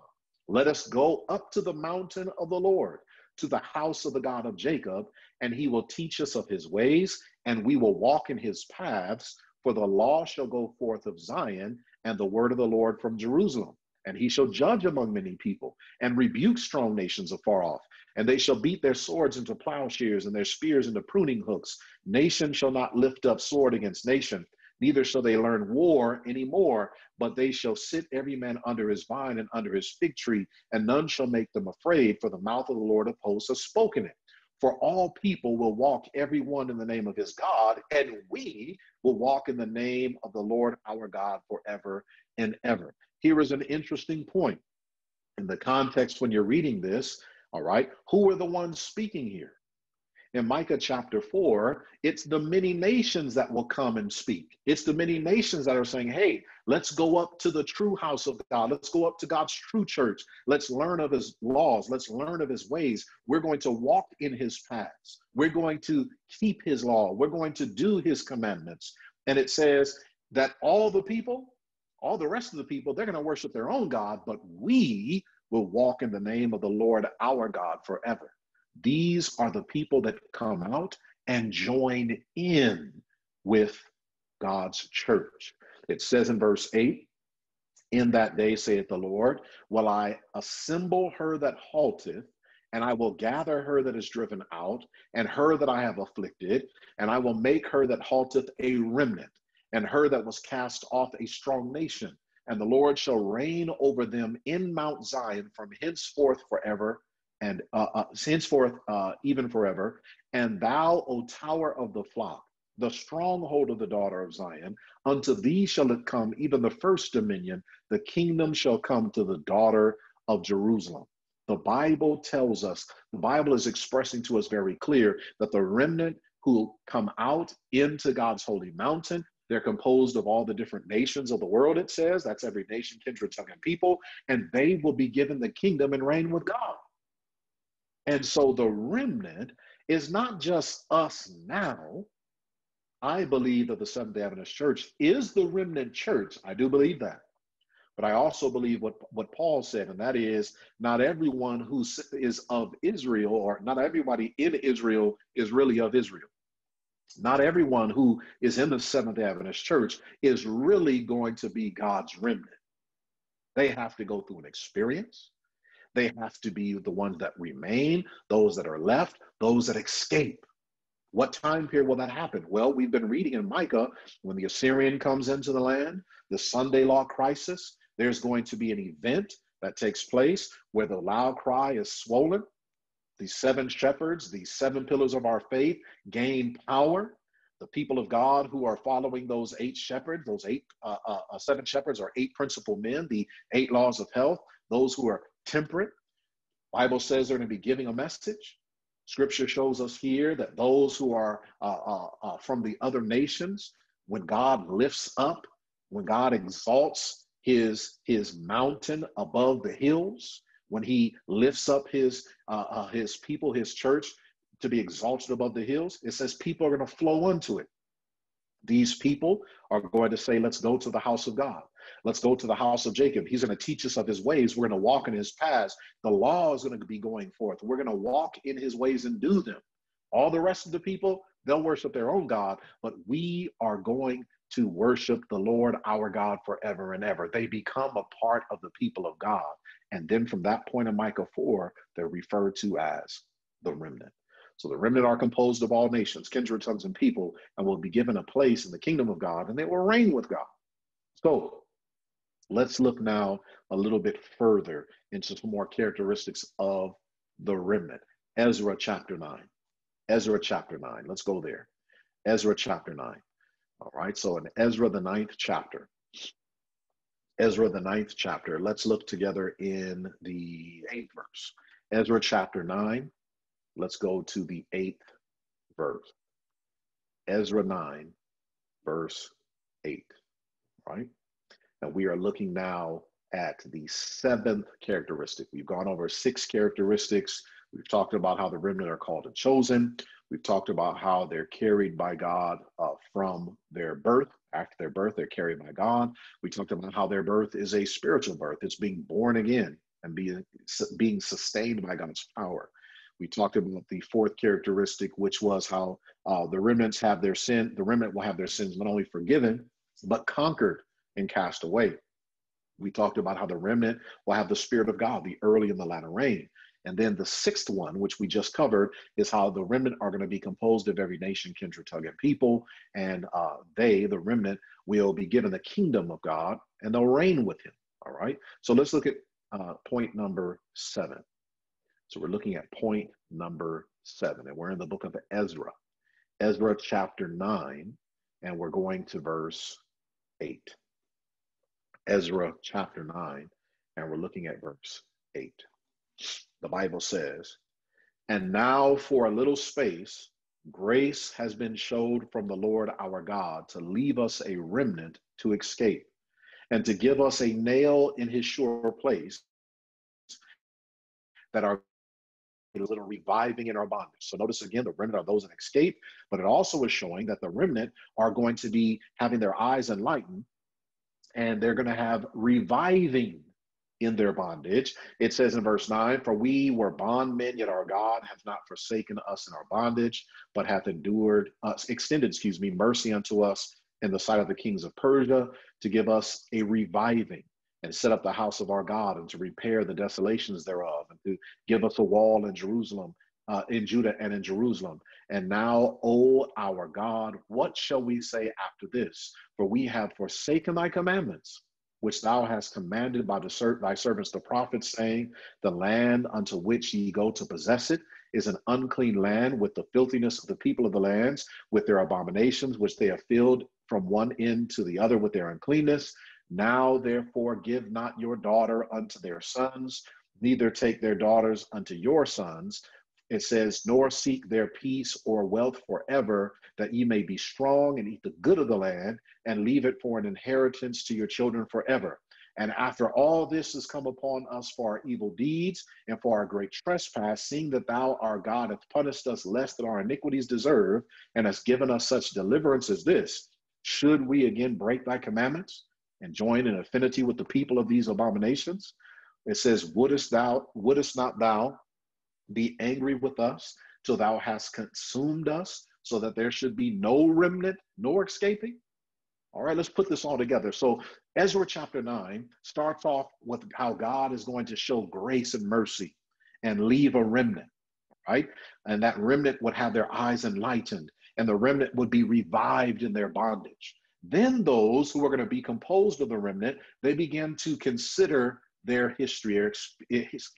let us go up to the mountain of the Lord, to the house of the God of Jacob, and he will teach us of his ways, and we will walk in his paths. For the law shall go forth of Zion, and the word of the Lord from Jerusalem. And he shall judge among many people, and rebuke strong nations afar off. And they shall beat their swords into plowshares, and their spears into pruning hooks. Nation shall not lift up sword against nation, neither shall they learn war any more. but they shall sit every man under his vine and under his fig tree, and none shall make them afraid, for the mouth of the Lord of hosts has spoken it. For all people will walk everyone in the name of his God, and we will walk in the name of the Lord our God forever and ever. Here is an interesting point. In the context when you're reading this, all right, who are the ones speaking here? In Micah chapter 4, it's the many nations that will come and speak. It's the many nations that are saying, hey, let's go up to the true house of God. Let's go up to God's true church. Let's learn of his laws. Let's learn of his ways. We're going to walk in his paths. We're going to keep his law. We're going to do his commandments. And it says that all the people, all the rest of the people, they're going to worship their own God, but we will walk in the name of the Lord our God forever. These are the people that come out and join in with God's church. It says in verse 8, In that day, saith the Lord, will I assemble her that halteth, and I will gather her that is driven out, and her that I have afflicted, and I will make her that halteth a remnant, and her that was cast off a strong nation. And the Lord shall reign over them in Mount Zion from henceforth forever and uh, uh, henceforth uh, even forever. And thou, O tower of the flock, the stronghold of the daughter of Zion, unto thee shall it come, even the first dominion. The kingdom shall come to the daughter of Jerusalem. The Bible tells us, the Bible is expressing to us very clear that the remnant who come out into God's holy mountain, they're composed of all the different nations of the world, it says. That's every nation, kindred, tongue, and people. And they will be given the kingdom and reign with God. And so the remnant is not just us now. I believe that the Seventh day Adventist Church is the remnant church. I do believe that. But I also believe what, what Paul said, and that is not everyone who is of Israel, or not everybody in Israel is really of Israel. Not everyone who is in the Seventh Adventist Church is really going to be God's remnant. They have to go through an experience. They have to be the ones that remain, those that are left, those that escape. What time period will that happen? Well, we've been reading in Micah when the Assyrian comes into the land, the Sunday law crisis, there's going to be an event that takes place where the loud cry is swollen. The seven shepherds, the seven pillars of our faith, gain power. The people of God who are following those eight shepherds, those eight, uh, uh, uh seven shepherds are eight principal men, the eight laws of health. Those who are temperate. Bible says they're going to be giving a message. Scripture shows us here that those who are uh, uh, uh, from the other nations, when God lifts up, when God exalts his his mountain above the hills, when He lifts up His uh, uh, His people, His church to be exalted above the hills, it says people are going to flow into it. These people are going to say, "Let's go to the house of God." Let's go to the house of Jacob. He's going to teach us of his ways. We're going to walk in his paths. The law is going to be going forth. We're going to walk in his ways and do them. All the rest of the people, they'll worship their own God, but we are going to worship the Lord our God forever and ever. They become a part of the people of God. And then from that point in Micah 4, they're referred to as the remnant. So the remnant are composed of all nations, kindred, tongues, and people, and will be given a place in the kingdom of God, and they will reign with God. So Let's look now a little bit further into some more characteristics of the remnant. Ezra chapter 9. Ezra chapter 9. Let's go there. Ezra chapter 9. All right, so in Ezra, the ninth chapter, Ezra, the ninth chapter, let's look together in the eighth verse. Ezra chapter 9, let's go to the eighth verse. Ezra 9, verse 8. Right? And we are looking now at the seventh characteristic. We've gone over six characteristics. We've talked about how the remnant are called and chosen. We've talked about how they're carried by God uh, from their birth. After their birth, they're carried by God. We talked about how their birth is a spiritual birth. It's being born again and being, being sustained by God's power. We talked about the fourth characteristic, which was how uh, the remnants have their sin, the remnant will have their sins not only forgiven, but conquered and cast away. We talked about how the remnant will have the Spirit of God, the early and the latter rain. And then the sixth one, which we just covered, is how the remnant are going to be composed of every nation, kindred, tongue, and people. And uh, they, the remnant, will be given the kingdom of God and they'll reign with him. All right. So let's look at uh, point number seven. So we're looking at point number seven, and we're in the book of Ezra, Ezra chapter nine, and we're going to verse eight. Ezra chapter nine, and we're looking at verse eight. The Bible says, And now for a little space, grace has been showed from the Lord our God to leave us a remnant to escape and to give us a nail in his sure place that are a little reviving in our bondage. So notice again, the remnant are those that escape, but it also is showing that the remnant are going to be having their eyes enlightened and they're going to have reviving in their bondage. It says in verse 9, For we were bondmen, yet our God hath not forsaken us in our bondage, but hath endured us, extended, excuse me, mercy unto us in the sight of the kings of Persia to give us a reviving and set up the house of our God and to repair the desolations thereof and to give us a wall in Jerusalem, uh, in Judah and in Jerusalem. And now, O our God, what shall we say after this? For we have forsaken thy commandments, which thou hast commanded by the, thy servants the prophets, saying, The land unto which ye go to possess it is an unclean land with the filthiness of the people of the lands, with their abominations, which they have filled from one end to the other with their uncleanness. Now, therefore, give not your daughter unto their sons, neither take their daughters unto your sons. It says, nor seek their peace or wealth forever, that ye may be strong and eat the good of the land, and leave it for an inheritance to your children forever. And after all this has come upon us for our evil deeds and for our great trespass, seeing that thou, our God, hath punished us less than our iniquities deserve, and hast given us such deliverance as this, should we again break thy commandments? and join in affinity with the people of these abominations. It says, Wouldest thou, wouldest not thou be angry with us till thou hast consumed us, so that there should be no remnant nor escaping? All right, let's put this all together. So, Ezra chapter 9 starts off with how God is going to show grace and mercy and leave a remnant, right? And that remnant would have their eyes enlightened, and the remnant would be revived in their bondage. Then those who are going to be composed of the remnant, they begin to consider their history or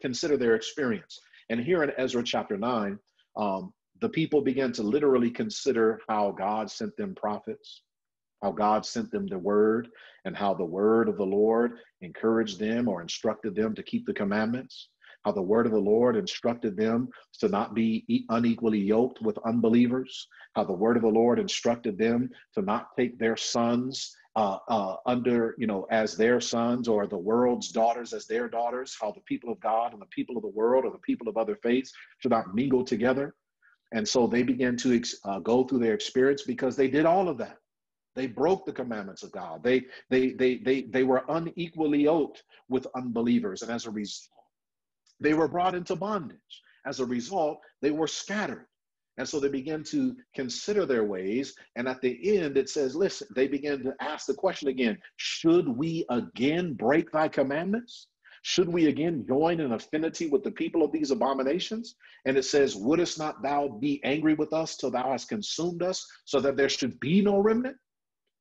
consider their experience. And here in Ezra chapter 9, um, the people began to literally consider how God sent them prophets, how God sent them the word, and how the word of the Lord encouraged them or instructed them to keep the commandments how the word of the Lord instructed them to not be unequally yoked with unbelievers, how the word of the Lord instructed them to not take their sons uh, uh, under, you know, as their sons or the world's daughters as their daughters, how the people of God and the people of the world or the people of other faiths should not mingle together. And so they began to uh, go through their experience because they did all of that. They broke the commandments of God. They they they they they were unequally yoked with unbelievers, and as a result, they were brought into bondage. As a result, they were scattered. And so they begin to consider their ways. And at the end, it says, listen, they begin to ask the question again should we again break thy commandments? Should we again join in affinity with the people of these abominations? And it says, Wouldst not thou be angry with us till thou hast consumed us, so that there should be no remnant?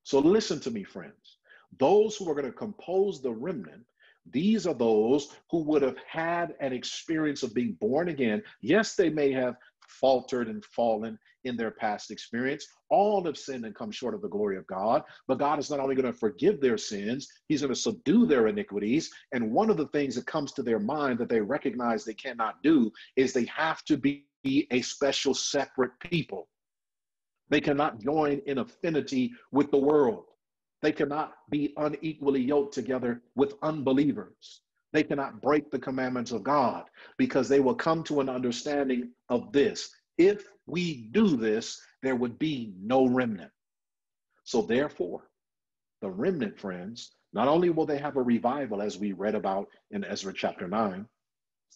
So listen to me, friends. Those who are going to compose the remnant these are those who would have had an experience of being born again. Yes, they may have faltered and fallen in their past experience. All have sinned and come short of the glory of God. But God is not only going to forgive their sins, He's going to subdue their iniquities. And one of the things that comes to their mind that they recognize they cannot do is they have to be a special, separate people. They cannot join in affinity with the world. They cannot be unequally yoked together with unbelievers. They cannot break the commandments of God because they will come to an understanding of this. If we do this, there would be no remnant. So, therefore, the remnant, friends, not only will they have a revival, as we read about in Ezra chapter 9,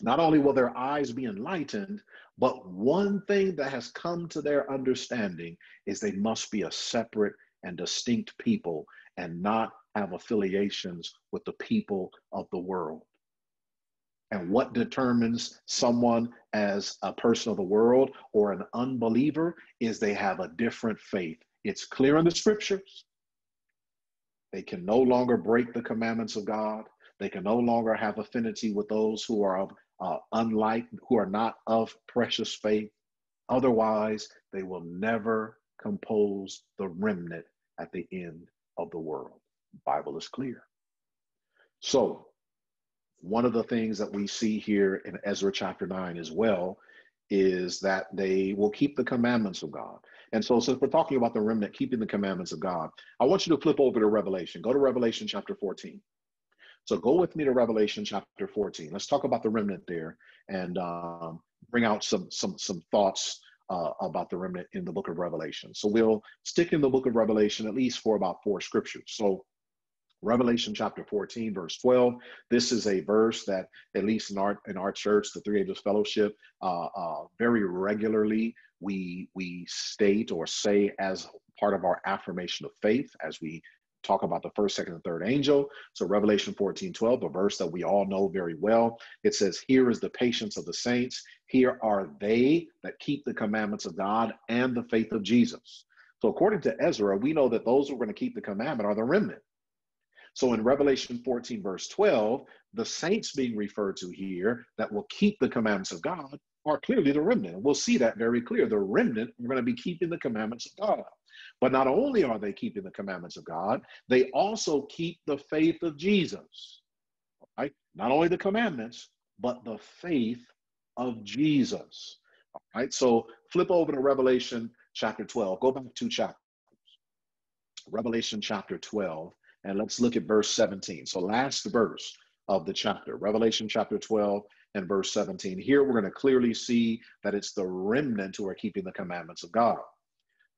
not only will their eyes be enlightened, but one thing that has come to their understanding is they must be a separate and distinct people and not have affiliations with the people of the world. And what determines someone as a person of the world or an unbeliever is they have a different faith. It's clear in the scriptures. They can no longer break the commandments of God. They can no longer have affinity with those who are of uh, unlike, who are not of precious faith. Otherwise, they will never compose the remnant at the end of the world. Bible is clear. So, one of the things that we see here in Ezra chapter 9 as well is that they will keep the commandments of God. And so, since we're talking about the remnant keeping the commandments of God, I want you to flip over to Revelation. Go to Revelation chapter 14. So, go with me to Revelation chapter 14. Let's talk about the remnant there and um, bring out some some some thoughts uh, about the remnant in the book of Revelation. So, we'll stick in the book of Revelation at least for about four scriptures. So, Revelation chapter 14, verse 12. This is a verse that, at least in our in our church, the Three Angels Fellowship, uh, uh, very regularly we we state or say as part of our affirmation of faith as we talk about the first, second, and third angel. So Revelation 14, 12, a verse that we all know very well. It says, Here is the patience of the saints. Here are they that keep the commandments of God and the faith of Jesus. So according to Ezra, we know that those who are going to keep the commandment are the remnant. So in Revelation 14, verse 12, the saints being referred to here that will keep the commandments of God are clearly the remnant. We'll see that very clear. The remnant are going to be keeping the commandments of God. But not only are they keeping the commandments of God, they also keep the faith of Jesus. Right? Not only the commandments, but the faith of Jesus. All right. So flip over to Revelation chapter 12. Go back two chapters. Revelation chapter 12 and let's look at verse 17. So, last verse of the chapter, Revelation chapter 12 and verse 17. Here we're going to clearly see that it's the remnant who are keeping the commandments of God.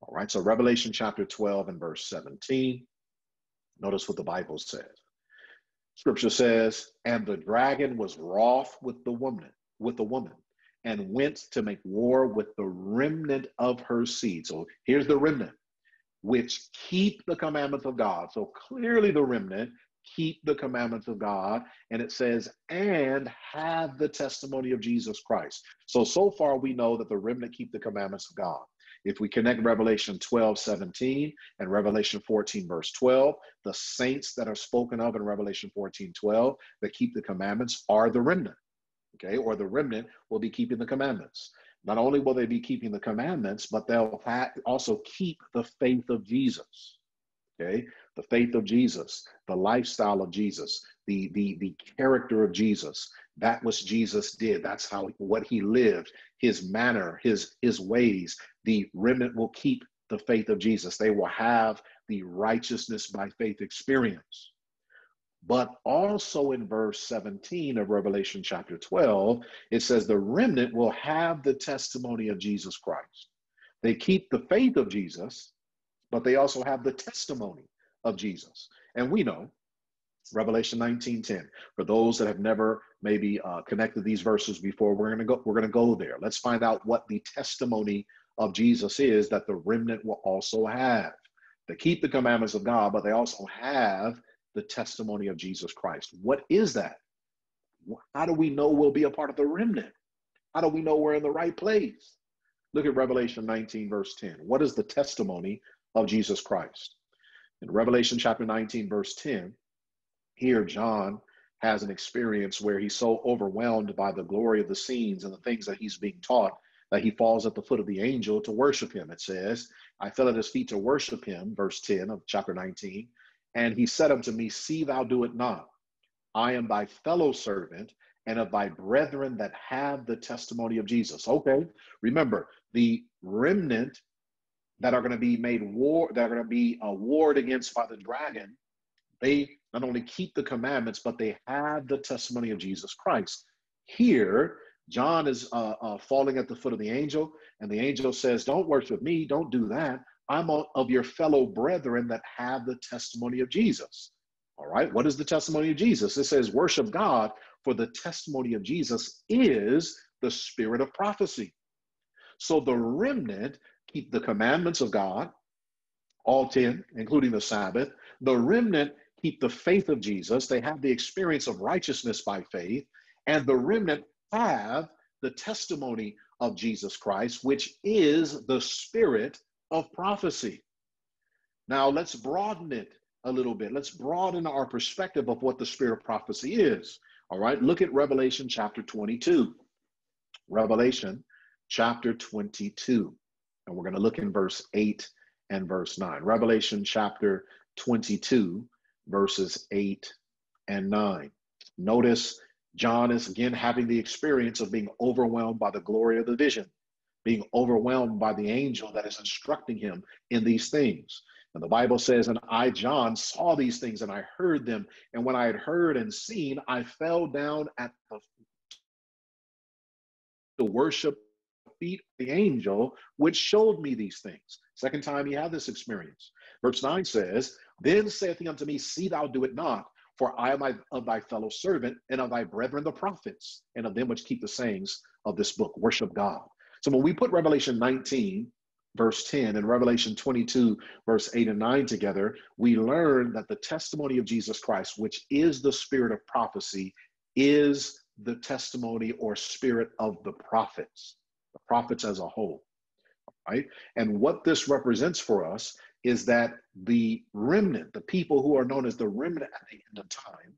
All right, so Revelation chapter 12 and verse 17. Notice what the Bible says. Scripture says, And the dragon was wroth with the woman, with the woman, and went to make war with the remnant of her seed. So here's the remnant which keep the commandments of God. So clearly, the remnant keep the commandments of God. And it says, and have the testimony of Jesus Christ. So, so far, we know that the remnant keep the commandments of God. If we connect Revelation 12, 17 and Revelation 14, verse 12, the saints that are spoken of in Revelation 14, 12 that keep the commandments are the remnant. Okay, or the remnant will be keeping the commandments. Not only will they be keeping the commandments, but they'll also keep the faith of Jesus. Okay, the faith of Jesus, the lifestyle of Jesus, the the the character of Jesus. That was Jesus did. That's how what he lived, his manner, his his ways. The remnant will keep the faith of Jesus. They will have the righteousness by faith experience. But also in verse 17 of Revelation chapter 12, it says, The remnant will have the testimony of Jesus Christ. They keep the faith of Jesus, but they also have the testimony of Jesus. And we know Revelation 19:10. For those that have never maybe uh, connected these verses before, we're gonna go. We're gonna go there. Let's find out what the testimony of Jesus is that the remnant will also have. They keep the commandments of God, but they also have the testimony of Jesus Christ. What is that? How do we know we'll be a part of the remnant? How do we know we're in the right place? Look at Revelation 19, verse 10. What is the testimony of Jesus Christ? In Revelation chapter 19, verse 10, here John has an experience where he's so overwhelmed by the glory of the scenes and the things that he's being taught that he falls at the foot of the angel to worship him. It says, I fell at his feet to worship him, verse 10 of chapter 19. And he said unto me, See thou do it not. I am thy fellow servant and of thy brethren that have the testimony of Jesus. Okay, remember the remnant that are going to be made war, that are going to be a warred against by the dragon. They not only keep the commandments, but they have the testimony of Jesus Christ. Here, John is uh, uh, falling at the foot of the angel, and the angel says, Don't worship me, don't do that. I'm of your fellow brethren that have the testimony of Jesus. All right, what is the testimony of Jesus? It says, worship God, for the testimony of Jesus is the spirit of prophecy. So the remnant keep the commandments of God, all 10, including the Sabbath. The remnant keep the faith of Jesus. They have the experience of righteousness by faith, And the remnant have the testimony of Jesus Christ, which is the spirit of prophecy. Now, let's broaden it a little bit. Let's broaden our perspective of what the spirit of prophecy is. All right, look at Revelation chapter 22. Revelation chapter 22. And we're going to look in verse 8 and verse 9. Revelation chapter 22, verses 8 and 9. Notice John is again having the experience of being overwhelmed by the glory of the vision, being overwhelmed by the angel that is instructing him in these things. And the Bible says, And I, John, saw these things and I heard them. And when I had heard and seen, I fell down at the to worship feet of the angel which showed me these things. Second time he had this experience. Verse 9 says, Then saith he unto me, See thou do it not, for I am of thy fellow servant and of thy brethren the prophets, and of them which keep the sayings of this book. Worship God. So when we put Revelation 19 verse 10 and Revelation 22, verse 8 and 9 together, we learn that the testimony of Jesus Christ, which is the spirit of prophecy, is the testimony or spirit of the prophets, the prophets as a whole. Right? And what this represents for us is that the remnant, the people who are known as the remnant at the end of time,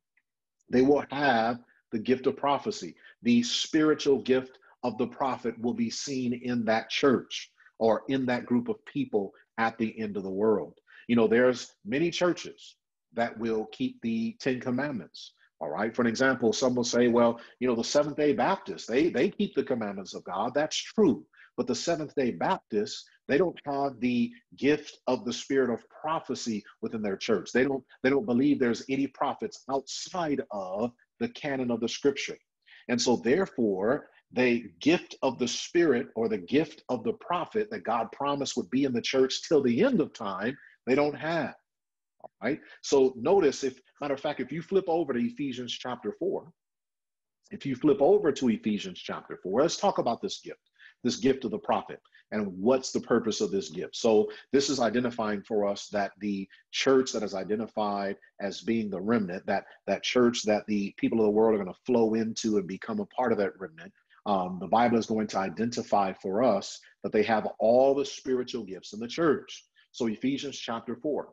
they will have the gift of prophecy. The spiritual gift of the prophet will be seen in that church or in that group of people at the end of the world. You know, there's many churches that will keep the Ten Commandments. All right. For an example, some will say, well, you know, the Seventh day Baptists, they they keep the commandments of God. That's true. But the Seventh day Baptists, they don't have the gift of the spirit of prophecy within their church. They don't, they don't believe there's any prophets outside of the canon of the scripture. And so therefore, the gift of the spirit or the gift of the prophet that God promised would be in the church till the end of time, they don't have. All right. So notice if matter of fact, if you flip over to Ephesians chapter four, if you flip over to Ephesians chapter four, let's talk about this gift, this gift of the prophet and what's the purpose of this gift. So this is identifying for us that the church that is identified as being the remnant, that that church that the people of the world are going to flow into and become a part of that remnant, um, the Bible is going to identify for us that they have all the spiritual gifts in the church. So, Ephesians chapter 4.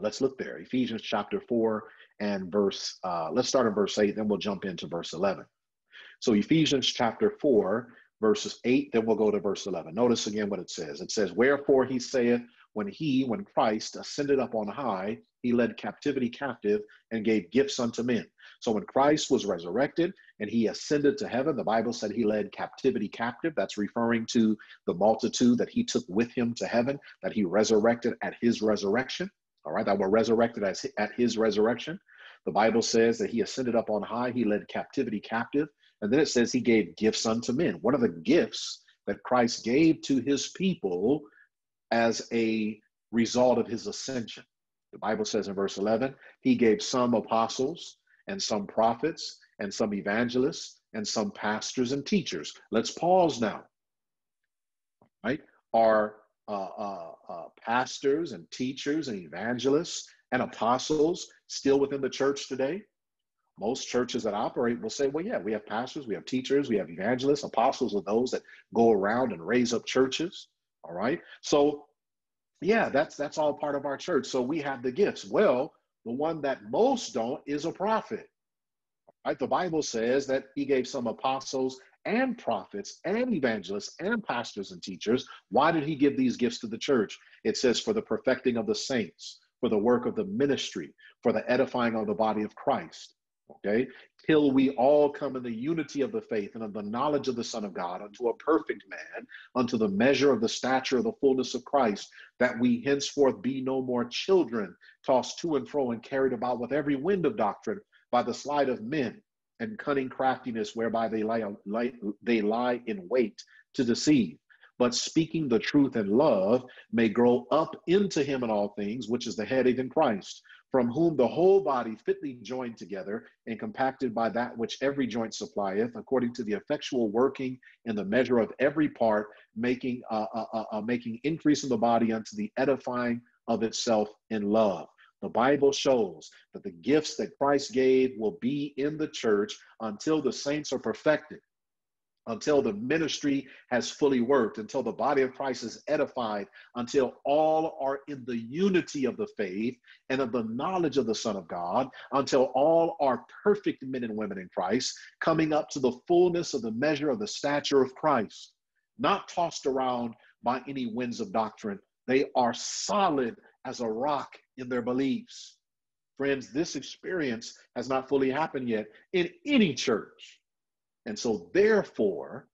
Let's look there. Ephesians chapter 4 and verse, uh, let's start in verse 8, then we'll jump into verse 11. So, Ephesians chapter 4, verses 8, then we'll go to verse 11. Notice again what it says. It says, Wherefore he saith, when he, when Christ ascended up on high, he led captivity captive and gave gifts unto men. So when Christ was resurrected and he ascended to heaven, the Bible said he led captivity captive. That's referring to the multitude that he took with him to heaven, that he resurrected at his resurrection. All right, that were resurrected as, at his resurrection. The Bible says that he ascended up on high, he led captivity captive. And then it says he gave gifts unto men. What are the gifts that Christ gave to his people as a result of his ascension? The Bible says in verse 11, he gave some apostles, and some prophets and some evangelists and some pastors and teachers. Let's pause now. Right? Are uh, uh, uh, pastors and teachers and evangelists and apostles still within the church today? Most churches that operate will say, well, yeah, we have pastors, we have teachers, we have evangelists, apostles are those that go around and raise up churches. All right. So yeah, that's that's all part of our church. So we have the gifts. Well, the one that most don't is a prophet. Right? The Bible says that he gave some apostles and prophets and evangelists and pastors and teachers. Why did he give these gifts to the church? It says for the perfecting of the saints, for the work of the ministry, for the edifying of the body of Christ okay, till we all come in the unity of the faith and of the knowledge of the Son of God unto a perfect man, unto the measure of the stature of the fullness of Christ, that we henceforth be no more children, tossed to and fro and carried about with every wind of doctrine by the sleight of men and cunning craftiness whereby they lie, lie, they lie in wait to deceive. But speaking the truth in love may grow up into him in all things, which is the head, even Christ from whom the whole body fitly joined together and compacted by that which every joint supplieth, according to the effectual working in the measure of every part, making uh, uh, uh, uh, making increase in the body unto the edifying of itself in love. The Bible shows that the gifts that Christ gave will be in the church until the saints are perfected, until the ministry has fully worked, until the body of Christ is edified, until all are in the unity of the faith and of the knowledge of the Son of God, until all are perfect men and women in Christ, coming up to the fullness of the measure of the stature of Christ, not tossed around by any winds of doctrine. They are solid as a rock in their beliefs. Friends, this experience has not fully happened yet in any church. And so, therefore,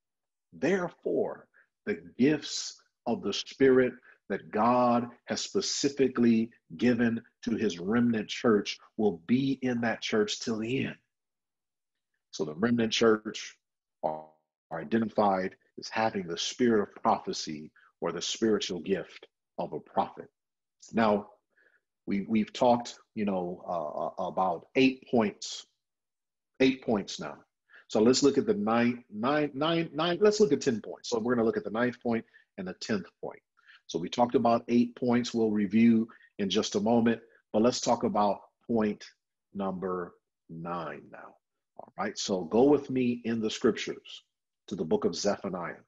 therefore, the gifts of the Spirit that God has specifically given to his remnant church will be in that church till the end. So, the remnant church are, identified as having the spirit of prophecy or the spiritual gift of a prophet. Now, we, we've talked, you know, uh, uh, about eight points, eight points now. So let's look at the nine, nine, nine, nine. Let's look at 10 points. So we're going to look at the ninth point and the 10th point. So we talked about eight points. We'll review in just a moment, but let's talk about point number nine now. All right. So go with me in the scriptures to the book of Zephaniah.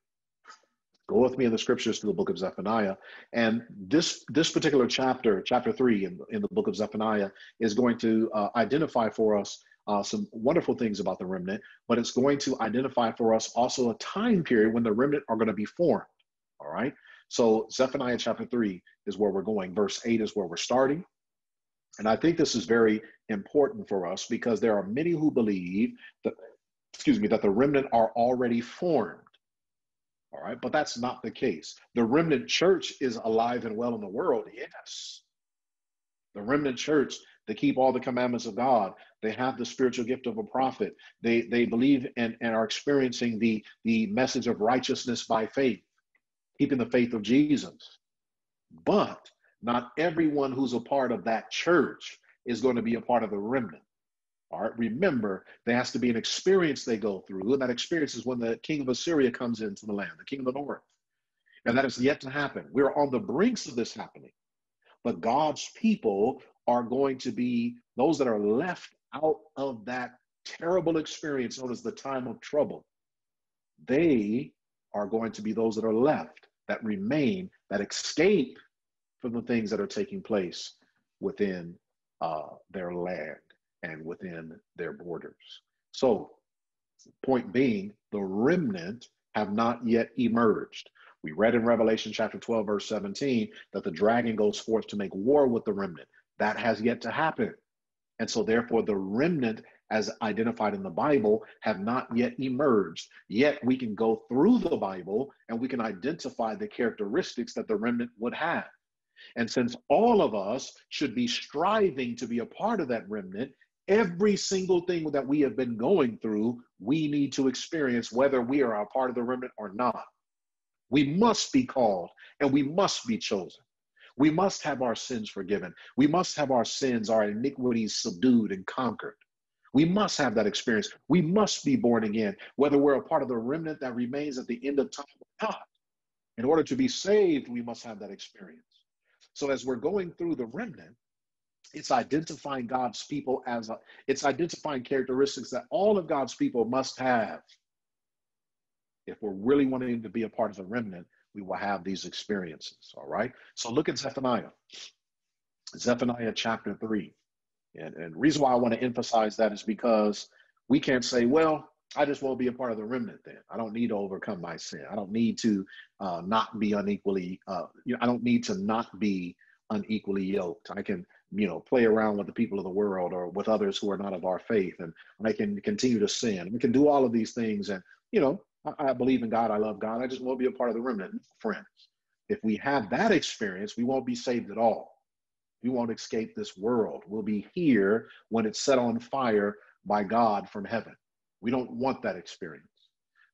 Go with me in the scriptures to the book of Zephaniah. And this, this particular chapter, chapter three in, in the book of Zephaniah, is going to uh, identify for us uh, some wonderful things about the remnant, but it's going to identify for us also a time period when the remnant are going to be formed. All right. So Zephaniah chapter three is where we're going. Verse eight is where we're starting. And I think this is very important for us because there are many who believe that, excuse me, that the remnant are already formed. All right, but that's not the case. The remnant church is alive and well in the world, yes. The remnant church, they keep all the commandments of God. They have the spiritual gift of a prophet. They they believe and, and are experiencing the, the message of righteousness by faith, keeping the faith of Jesus. But not everyone who's a part of that church is going to be a part of the remnant. All right, remember, there has to be an experience they go through, and that experience is when the king of Assyria comes into the land, the king of the north. And that is yet to happen. We're on the brinks of this happening. But God's people are going to be those that are left out of that terrible experience known as the time of trouble. They are going to be those that are left, that remain, that escape from the things that are taking place within uh, their land and within their borders. So, point being, the remnant have not yet emerged. We read in Revelation chapter 12, verse 17, that the dragon goes forth to make war with the remnant. That has yet to happen. And so, therefore, the remnant, as identified in the Bible, have not yet emerged. Yet, we can go through the Bible and we can identify the characteristics that the remnant would have. And since all of us should be striving to be a part of that remnant, every single thing that we have been going through, we need to experience whether we are a part of the remnant or not. We must be called and we must be chosen. We must have our sins forgiven. We must have our sins, our iniquities subdued and conquered. We must have that experience. We must be born again, whether we're a part of the remnant that remains at the end of time or not. In order to be saved, we must have that experience. So as we're going through the remnant, it's identifying God's people as a, it's identifying characteristics that all of God's people must have. If we're really wanting to be a part of the remnant, we will have these experiences. All right. So look at Zephaniah. Zephaniah chapter three. And, and reason why I want to emphasize that is because we can't say, well, I just won't be a part of the remnant then. I don't need to overcome my sin. I don't need to uh, not be unequally, uh, you know, I don't need to not be unequally yoked. I can you know, play around with the people of the world or with others who are not of our faith. And I can continue to sin. We can do all of these things. And, you know, I, believe in God. I love God. I just want to be a part of the remnant, friends. If we have that experience, we won't be saved at all. We won't escape this world. We'll be here when it's set on fire by God from heaven. We don't want that experience.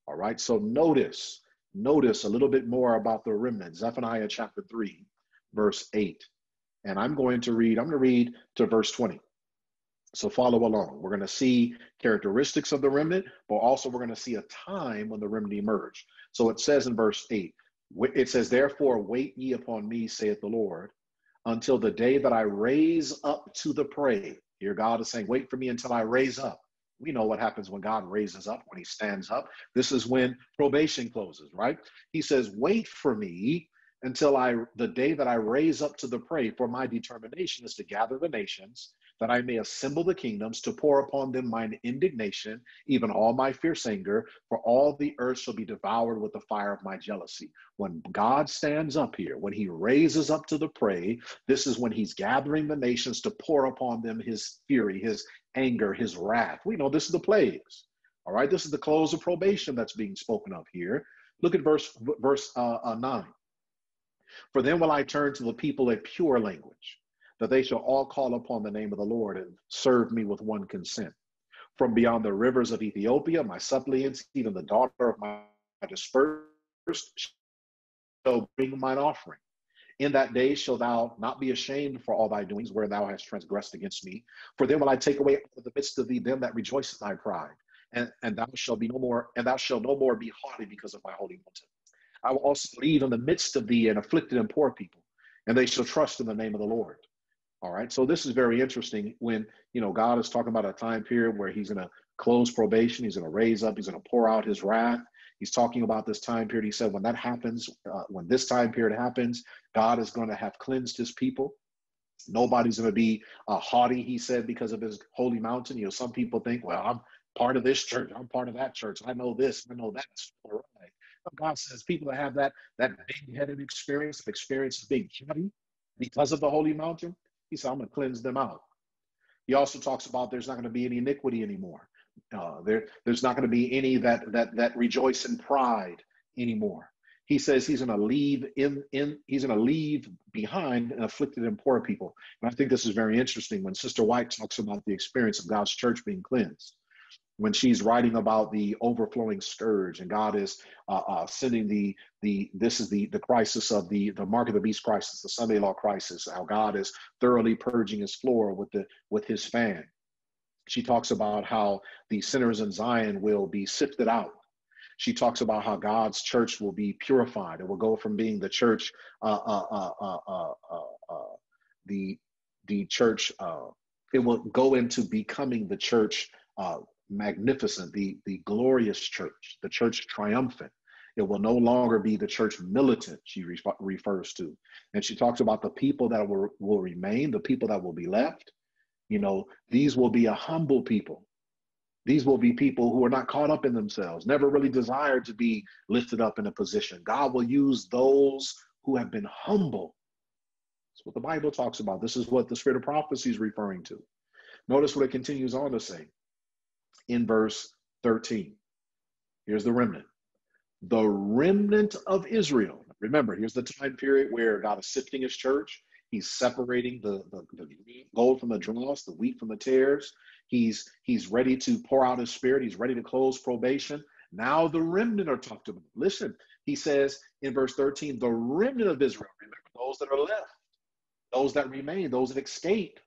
All right. So notice, notice a little bit more about the remnant. Zephaniah chapter 3, verse 8. And I'm going to read, I'm going to read to verse 20. So follow along. We're going to see characteristics of the remnant, but also we're going to see a time when the remnant emerged. So it says in verse 8, it says, Therefore, wait ye upon me, saith the Lord, until the day that I raise up to the prey. Here, God is saying, Wait for me until I raise up. We know what happens when God raises up, when he stands up. This is when probation closes, right? He says, Wait for me until I the day that I raise up to the prey, for my determination is to gather the nations that I may assemble the kingdoms to pour upon them mine indignation, even all my fierce anger, for all the earth shall be devoured with the fire of my jealousy. When God stands up here, when he raises up to the prey, this is when he's gathering the nations to pour upon them his fury, his anger, his wrath. We know this is the plagues. All right, this is the close of probation that's being spoken of here. Look at verse verse uh, uh, nine. For then will I turn to the people a pure language that they shall all call upon the name of the Lord and serve me with one consent. From beyond the rivers of Ethiopia, my suppliants, even the daughter of my dispersed, shall bring mine offering. In that day shall thou not be ashamed for all thy doings where thou hast transgressed against me. For then will I take away out of the midst of thee them that rejoice in thy pride, and, and thou shalt be no more, and thou shalt no more be haughty because of my holy mountain. I will also leave in the midst of thee an afflicted and poor people, and they shall trust in the name of the Lord. All right. So this is very interesting when, you know, God is talking about a time period where he's going to close probation, he's going to raise up, he's going to pour out his wrath. He's talking about this time period. He said, when that happens, uh, when this time period happens, God is going to have cleansed his people. Nobody's going to be uh, haughty, he said, because of his holy mountain. You know, some people think, well, I'm part of this church, I'm part of that church, I know this, I know that. All right. God says people that have that that big-headed experience, experience of being haughty because of the holy mountain, he said, I'm going to cleanse them out. He also talks about there's not going to be any iniquity anymore. Uh, there, there's not going to be any that that that rejoice in pride anymore. He says he's going to leave in in he's going to leave behind an afflicted and poor people. And I think this is very interesting when Sister White talks about the experience of God's church being cleansed when she's writing about the overflowing scourge and god is uh, uh, sending the the this is the the crisis of the the mark of the beast crisis the sunday law crisis how god is thoroughly purging his floor with the with his fan. She talks about how the sinners in zion will be sifted out. She talks about how god's church will be purified it will go from being the church uh, uh, uh, uh the the church it will go into becoming the church uh, magnificent, the, the glorious church, the church triumphant. It will no longer be the church militant, she re- refers to. And she talks about the people that will, will remain, the people that will be left. You know, these will be a humble people. These will be people who are not caught up in themselves, never really desired to be lifted up in a position. God will use those who have been humble. That's what the Bible talks about. This is what the spirit of prophecy is referring to. Notice what it continues on to say in verse 13. Here's the remnant. The remnant of Israel. Remember, here's the time period where God is sifting his church. He's separating the, the, the gold from the dross, the wheat from the tares. He's he's ready to pour out his spirit. He's ready to close probation. Now the remnant are talked about. Listen, he says in verse 13, the remnant of Israel, remember those that are left, those that remain, those that escape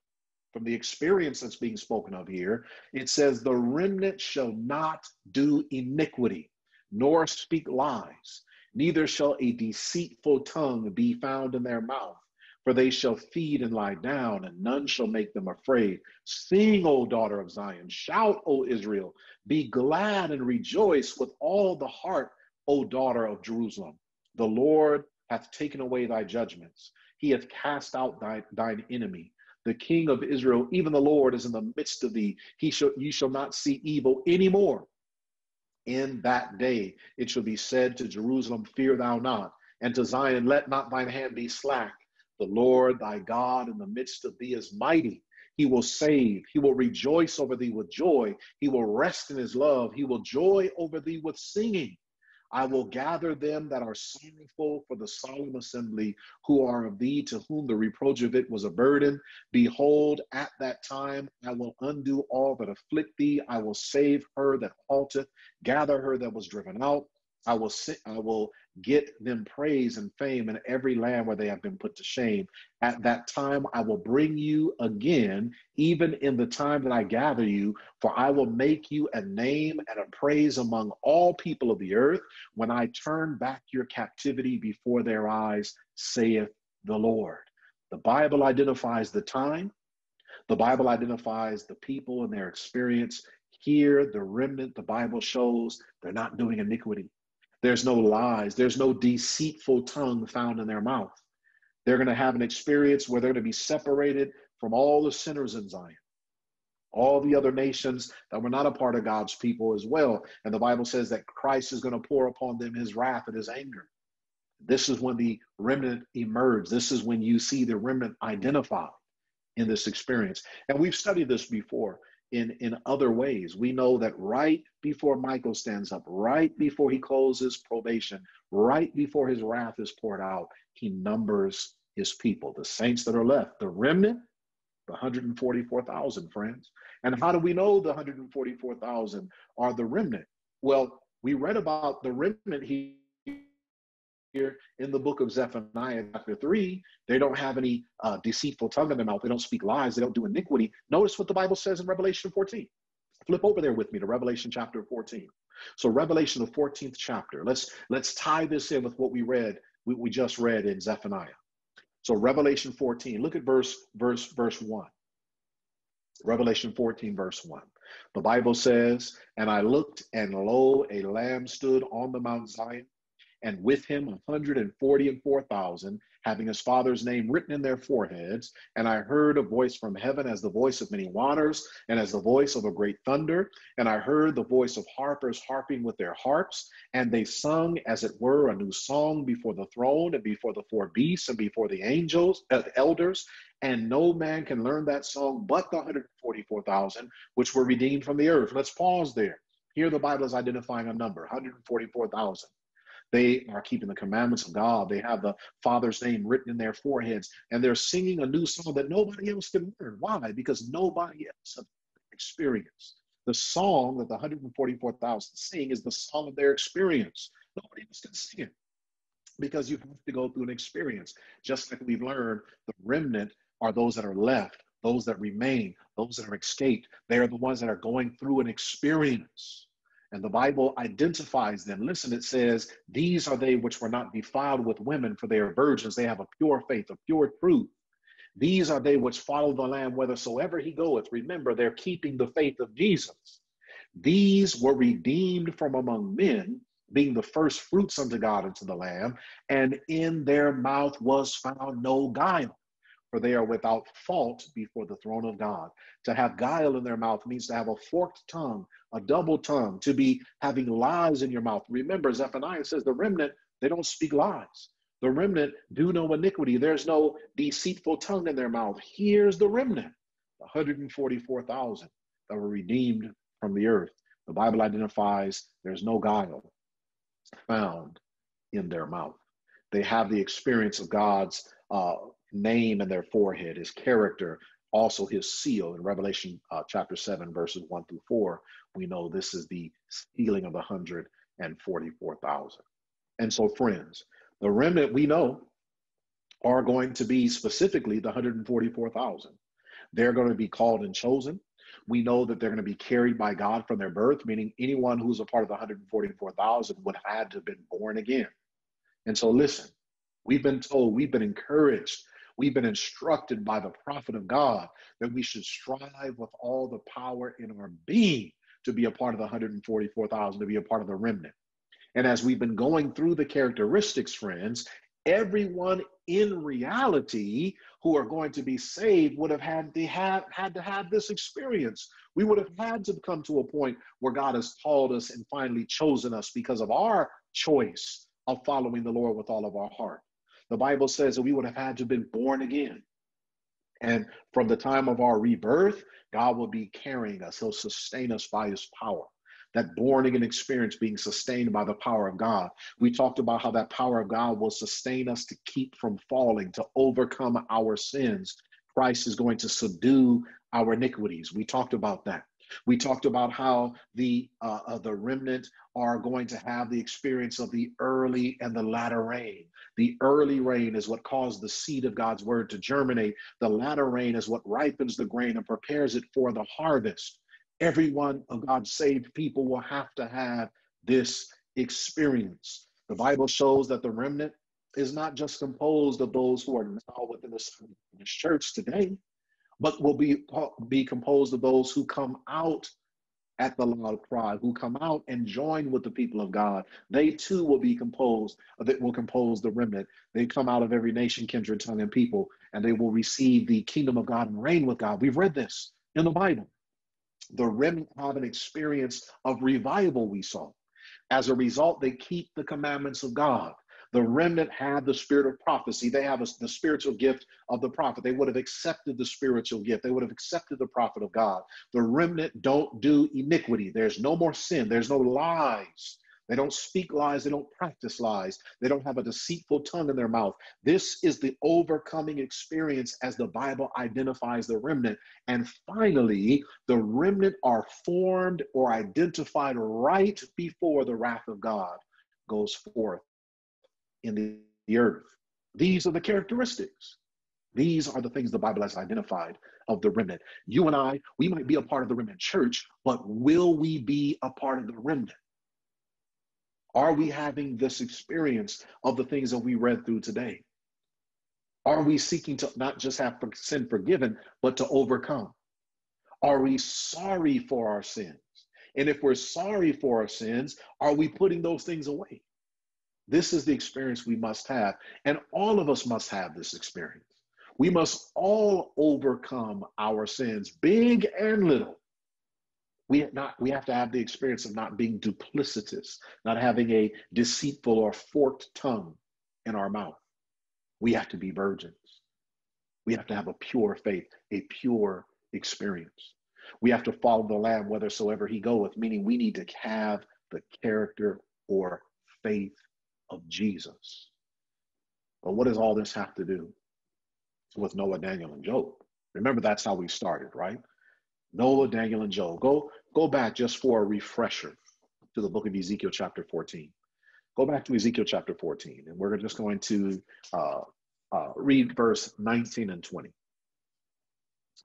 from the experience that's being spoken of here, it says, The remnant shall not do iniquity, nor speak lies, neither shall a deceitful tongue be found in their mouth. For they shall feed and lie down, and none shall make them afraid. Sing, O daughter of Zion. Shout, O Israel. Be glad and rejoice with all the heart, O daughter of Jerusalem. The Lord hath taken away thy judgments, he hath cast out thy, thine enemy the king of Israel, even the Lord is in the midst of thee. He shall you shall not see evil anymore. In that day it shall be said to Jerusalem, Fear thou not, and to Zion, Let not thine hand be slack. The Lord thy God in the midst of thee is mighty. He will save. He will rejoice over thee with joy. He will rest in his love. He will joy over thee with singing. I will gather them that are sorrowful for the solemn assembly, who are of thee, to whom the reproach of it was a burden. Behold, at that time I will undo all that afflict thee. I will save her that halteth, gather her that was driven out. I will I will get them praise and fame in every land where they have been put to shame. At that time I will bring you again, even in the time that I gather you, for I will make you a name and a praise among all people of the earth when I turn back your captivity before their eyes, saith the Lord. The Bible identifies the time, the Bible identifies the people and their experience. Here, the remnant, the Bible shows they're not doing iniquity. There's no lies, there's no deceitful tongue found in their mouth. They're going to have an experience where they're going to be separated from all the sinners in Zion, all the other nations that were not a part of God's people as well. And the Bible says that Christ is going to pour upon them his wrath and his anger. This is when the remnant emerge. This is when you see the remnant identified in this experience. And we've studied this before in, in other ways. We know that right before Michael stands up, right before he closes probation, right before his wrath is poured out, he numbers his people, the saints that are left, the remnant, the 144,000 friends. And how do we know the 144,000 are the remnant? Well, we read about the remnant here here in the book of Zephaniah, chapter 3, they don't have any uh, deceitful tongue in their mouth. They don't speak lies. They don't do iniquity. Notice what the Bible says in Revelation 14. Flip over there with me to Revelation chapter 14. So Revelation, the 14th chapter. Let's let's tie this in with what we read, we, we just read in Zephaniah. So Revelation 14, look at verse, verse, verse 1. Revelation 14, verse 1. The Bible says, And I looked, and lo, a lamb stood on the Mount Zion and with him 144,000, having his father's name written in their foreheads. And I heard a voice from heaven as the voice of many waters, and as the voice of a great thunder. And I heard the voice of harpers harping with their harps, and they sung, as it were, a new song before the throne, and before the four beasts, and before the angels, uh, elders. And no man can learn that song but the 144,000, which were redeemed from the earth. Let's pause there. Here the Bible is identifying a number 144,000. They are keeping the commandments of God. They have the Father's name written in their foreheads, and they're singing a new song that nobody else can learn. Why? Because nobody else has experienced. The song that the 144,000 sing is the song of their experience. Nobody else can sing it because you have to go through an experience. Just like we've learned, the remnant are those that are left, those that remain, those that are escaped. They are the ones that are going through an experience. And the Bible identifies them. Listen, it says, These are they which were not defiled with women, for they are virgins. They have a pure faith, a pure truth. These are they which follow the Lamb whithersoever he goeth. Remember, they're keeping the faith of Jesus. These were redeemed from among men, being the first fruits unto God and to the Lamb, and in their mouth was found no guile for they are without fault before the throne of God. To have guile in their mouth means to have a forked tongue, a double tongue, to be having lies in your mouth. Remember, Zephaniah says the remnant, they don't speak lies. The remnant do no iniquity. There's no deceitful tongue in their mouth. Here's the remnant, 144,000 that were redeemed from the earth. The Bible identifies there's no guile found in their mouth. They have the experience of God's uh, name and their forehead, his character, also his seal. In Revelation uh, chapter 7, verses 1 through 4, we know this is the sealing of the 144,000. And so, friends, the remnant we know are going to be specifically the 144,000. They're going to be called and chosen. We know that they're going to be carried by God from their birth, meaning anyone who's a part of the 144,000 would have had to have been born again. And so, listen, we've been told, we've been encouraged We've been instructed by the prophet of God that we should strive with all the power in our being to be a part of the 144,000, to be a part of the remnant. And as we've been going through the characteristics, friends, everyone in reality who are going to be saved would have had to have had to have this experience. We would have had to come to a point where God has called us and finally chosen us because of our choice of following the Lord with all of our heart. The Bible says that we would have had to have been born again. And from the time of our rebirth, God will be carrying us. He'll sustain us by his power. That born again experience being sustained by the power of God. We talked about how that power of God will sustain us to keep from falling, to overcome our sins. Christ is going to subdue our iniquities. We talked about that. We talked about how the uh, uh, the remnant are going to have the experience of the early and the latter rain. The early rain is what caused the seed of God's word to germinate. The latter rain is what ripens the grain and prepares it for the harvest. Everyone of God's saved people will have to have this experience. The Bible shows that the remnant is not just composed of those who are now within the church today, but will be, be composed of those who come out at the loud cry, who come out and join with the people of God. They too will be composed, that will compose the remnant. They come out of every nation, kindred, tongue, and people, and they will receive the kingdom of God and reign with God. We've read this in the Bible. The remnant have an experience of revival, we saw. As a result, they keep the commandments of God. The remnant had the spirit of prophecy. They have a, the spiritual gift of the prophet. They would have accepted the spiritual gift. They would have accepted the prophet of God. The remnant don't do iniquity. There's no more sin. There's no lies. They don't speak lies. They don't practice lies. They don't have a deceitful tongue in their mouth. This is the overcoming experience as the Bible identifies the remnant. And finally, the remnant are formed or identified right before the wrath of God goes forth in the, the earth. These are the characteristics. These are the things the Bible has identified of the remnant. You and I, we might be a part of the remnant church, but will we be a part of the remnant? Are we having this experience of the things that we read through today? Are we seeking to not just have sin forgiven, but to overcome? Are we sorry for our sins? And if we're sorry for our sins, are we putting those things away? This is the experience we must have. And all of us must have this experience. We must all overcome our sins, big and little. We have, not, we have to have the experience of not being duplicitous, not having a deceitful or forked tongue in our mouth. We have to be virgins. We have to have a pure faith, a pure experience. We have to follow the Lamb whithersoever he goeth, meaning we need to have the character or faith of Jesus. But what does all this have to do with Noah, Daniel, and Job? Remember, that's how we started, right? Noah, Daniel, and Job. Go, go back just for a refresher to the book of Ezekiel, chapter 14. Go back to Ezekiel chapter 14, and we're just going to uh, uh, read verse 19 and 20.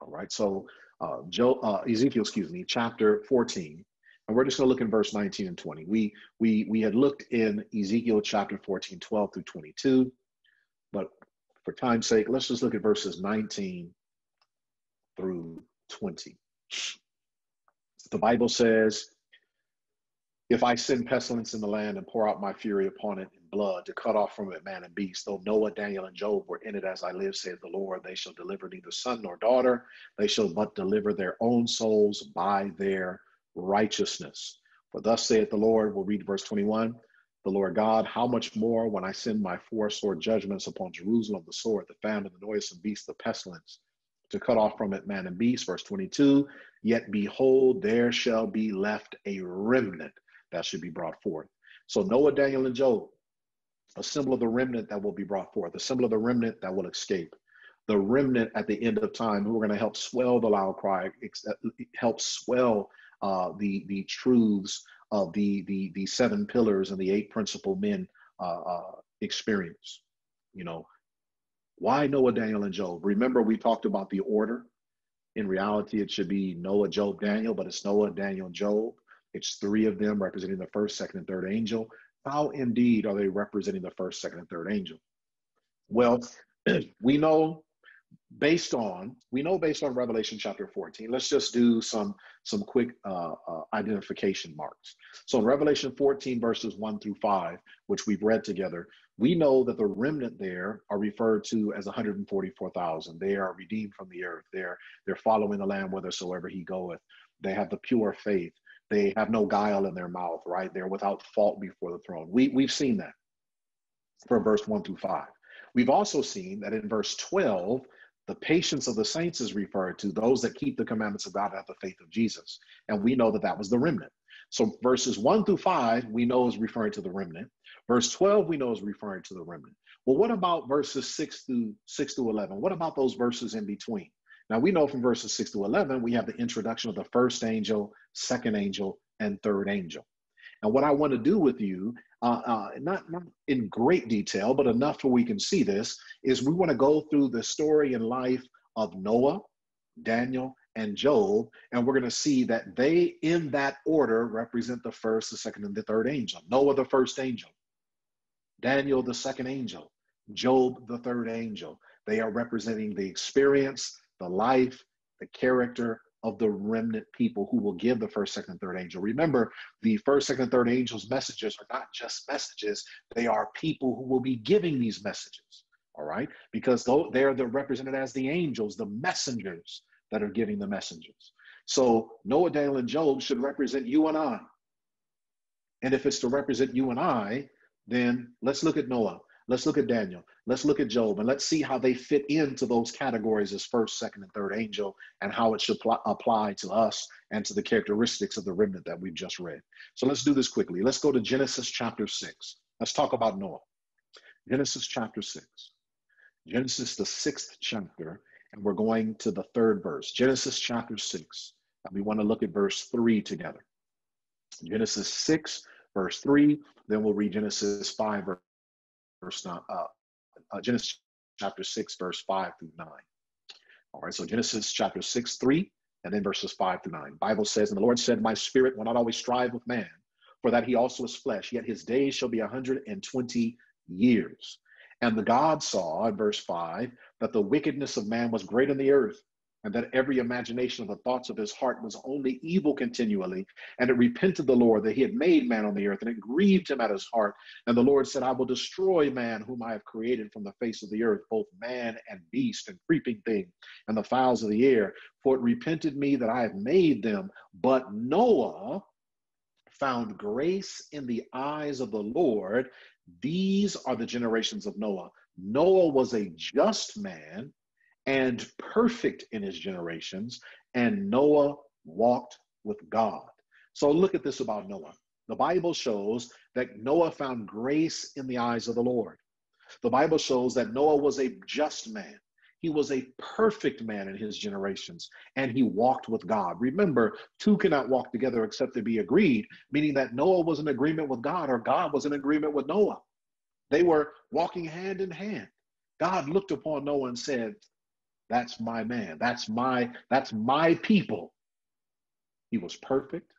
All right, so uh, Joe, uh, Ezekiel, excuse me, chapter 14, and we're just going to look in verse 19 and 20. We, we, we had looked in Ezekiel chapter 14, 12 through 22. But for time's sake, let's just look at verses 19 through 20. The Bible says, If I send pestilence in the land and pour out my fury upon it in blood to cut off from it man and beast, though Noah, Daniel, and Job were in it as I live, saith the Lord, they shall deliver neither son nor daughter. They shall but deliver their own souls by their righteousness. For thus saith the Lord, we'll read verse 21 the Lord God, how much more when I send my four sword judgments upon Jerusalem, the sword, the famine, the noisome beast, the pestilence, to cut off from it man and beast. Verse 22 Yet behold, there shall be left a remnant that should be brought forth. So Noah, Daniel, and Job, a symbol of the remnant that will be brought forth, a symbol of the remnant that will escape, the remnant at the end of time who are going to help swell the loud cry, uh, help swell uh, the the truths of the the the seven pillars and the eight principal men uh, uh, experience. You know, why Noah, Daniel, and Job? Remember, we talked about the order. In reality, it should be Noah, Job, Daniel, but it's Noah, Daniel, Job. It's three of them representing the first, second, and third angel. How indeed are they representing the first, second, and third angel? Well, we know based on we know based on revelation chapter 14 let's just do some some quick uh, uh, identification marks. So in revelation 14 verses 1 through 5 which we've read together we know that the remnant there are referred to as 144000 they are redeemed from the earth. They're they're following the lamb whithersoever he goeth. They have the pure faith. They have no guile in their mouth right? They're without fault before the throne. We, we've seen that from verse 1 through 5 we've also seen that in verse 12 the patience of the saints is referred to those that keep the commandments of God and have the faith of Jesus. And we know that that was the remnant. So verses one through five, we know is referring to the remnant. Verse 12, we know is referring to the remnant. Well, what about verses six through six through 11? What about those verses in between? Now we know from verses six to 11, we have the introduction of the first angel, second angel, and third angel. And what I want to do with you uh, uh, not, not in great detail, but enough where we can see this, is we want to go through the story and life of Noah, Daniel, and Job, and we're going to see that they, in that order, represent the first, the second, and the third angel. Noah, the first angel. Daniel, the second angel. Job, the third angel. They are representing the experience, the life, the character of the remnant people who will give the first, second, and third angel. Remember, the first, second, and third angels' messages are not just messages, they are people who will be giving these messages. All right? Because they're the represented as the angels, the messengers that are giving the messages. So Noah, Daniel, and Job should represent you and I. And if it's to represent you and I, then let's look at Noah. Let's look at Daniel. Let's look at Job and let's see how they fit into those categories as first, second, and third angel and how it should pl- apply to us and to the characteristics of the remnant that we've just read. So let's do this quickly. Let's go to Genesis chapter 6. Let's talk about Noah. Genesis chapter 6. Genesis, the sixth chapter, and we're going to the third verse. Genesis chapter 6. And we want to look at verse 3 together. Genesis 6, verse 3. Then we'll read Genesis 5, verse 9, uh, uh, Genesis chapter 6, verse 5 through 9. All right, so Genesis chapter 6, 3, and then verses 5 through 9. Bible says, And the Lord said, My spirit will not always strive with man, for that he also is flesh, yet his days shall be a 120 years. And the God saw, in verse 5, that the wickedness of man was great in the earth, and that every imagination of the thoughts of his heart was only evil continually. And it repented the Lord that he had made man on the earth, and it grieved him at his heart. And the Lord said, I will destroy man whom I have created from the face of the earth, both man and beast, and creeping thing, and the fowls of the air. For it repented me that I have made them. But Noah found grace in the eyes of the Lord. These are the generations of Noah. Noah was a just man and perfect in his generations, and Noah walked with God. So look at this about Noah. The Bible shows that Noah found grace in the eyes of the Lord. The Bible shows that Noah was a just man. He was a perfect man in his generations, and he walked with God. Remember, two cannot walk together except they be agreed, meaning that Noah was in agreement with God, or God was in agreement with Noah. They were walking hand in hand. God looked upon Noah and said, that's my man. That's my that's my people. He was perfect,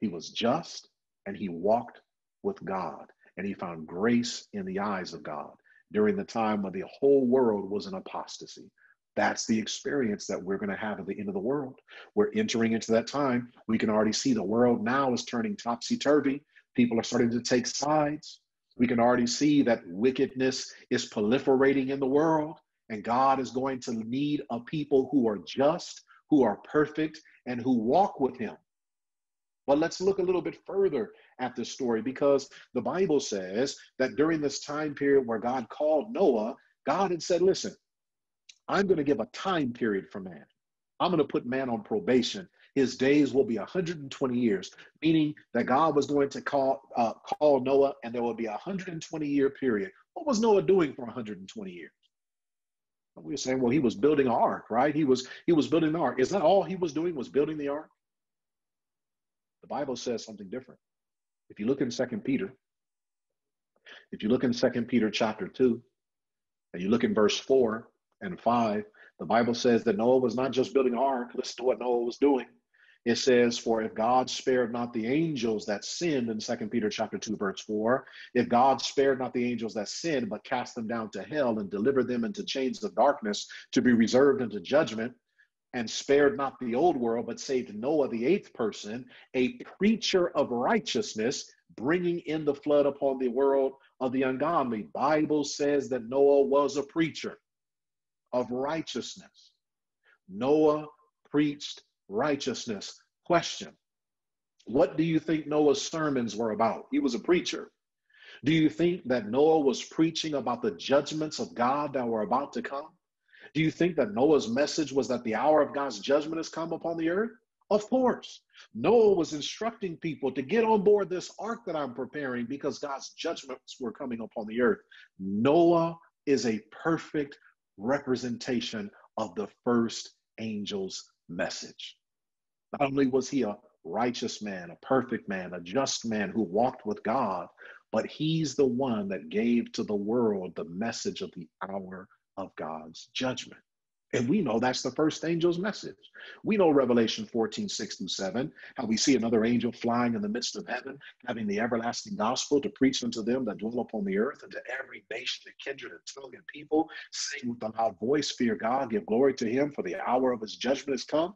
he was just, and he walked with God. And he found grace in the eyes of God during the time when the whole world was in apostasy. That's the experience that we're going to have at the end of the world. We're entering into that time. We can already see the world now is turning topsy turvy. People are starting to take sides. We can already see that wickedness is proliferating in the world. And God is going to need a people who are just, who are perfect, and who walk with Him. But let's look a little bit further at this story because the Bible says that during this time period where God called Noah, God had said, Listen, I'm going to give a time period for man. I'm going to put man on probation. His days will be 120 years, meaning that God was going to call uh, call Noah, and there will be a 120 year period. What was Noah doing for 120 years? We were saying, well, he was building an ark, right? He was he was building the ark. Is that all he was doing? Was building the ark? The Bible says something different. If you look in Second Peter, if you look in Second Peter chapter two, and you look in verse four and five, the Bible says that Noah was not just building an ark. Listen to what Noah was doing. It says, For if God spared not the angels that sinned in Second Peter chapter 2, verse 4, if God spared not the angels that sinned, but cast them down to hell and delivered them into chains of darkness to be reserved unto judgment, and spared not the old world, but saved Noah, the eighth person, a preacher of righteousness, bringing in the flood upon the world of the ungodly. Bible says that Noah was a preacher of righteousness. Noah preached righteousness. Question What do you think Noah's sermons were about? He was a preacher. Do you think that Noah was preaching about the judgments of God that were about to come? Do you think that Noah's message was that the hour of God's judgment has come upon the earth? Of course. Noah was instructing people to get on board this ark that I'm preparing because God's judgments were coming upon the earth. Noah is a perfect representation of the first angel's message. Not only was he a righteous man, a perfect man, a just man who walked with God, but he's the one that gave to the world the message of the hour of God's judgment. And we know that's the first angel's message. We know Revelation 14, 6 through 7, how we see another angel flying in the midst of heaven, having the everlasting gospel to preach unto them that dwell upon the earth, and to every nation and kindred and tongue and people, sing with a loud voice, fear God, give glory to him, for the hour of his judgment has come.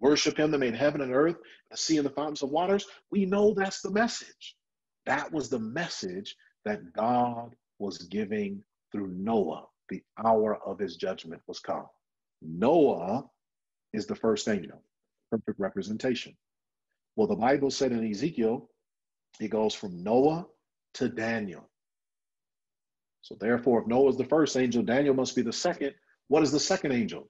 Worship him that made heaven and earth, the sea and the fountains of waters. We know that's the message. That was the message that God was giving through Noah. The hour of his judgment was come. Noah is the first angel, perfect representation. Well, the Bible said in Ezekiel, it goes from Noah to Daniel. So, therefore, if Noah is the first angel, Daniel must be the second. What is the second angel?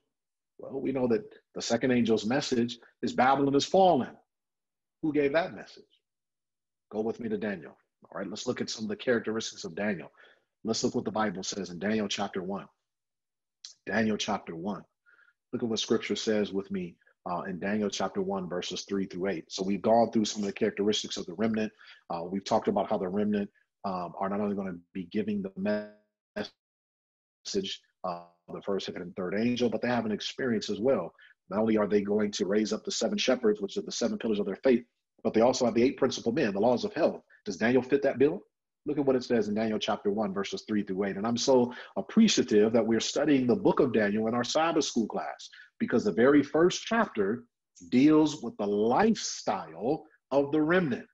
Well, we know that the second angel's message is Babylon is fallen. Who gave that message? Go with me to Daniel. All right, let's look at some of the characteristics of Daniel. Let's look what the Bible says in Daniel chapter 1. Daniel chapter 1. Look at what scripture says with me uh, in Daniel chapter 1, verses 3 through 8. So we've gone through some of the characteristics of the remnant. Uh, we've talked about how the remnant um, are not only going to be giving the message, uh, the first, second, and third angel, but they have an experience as well. Not only are they going to raise up the seven shepherds, which are the seven pillars of their faith, but they also have the eight principal men, the laws of health. Does Daniel fit that bill? Look at what it says in Daniel chapter 1, verses 3 through 8. And I'm so appreciative that we're studying the book of Daniel in our Sabbath school class because the very first chapter deals with the lifestyle of the remnant.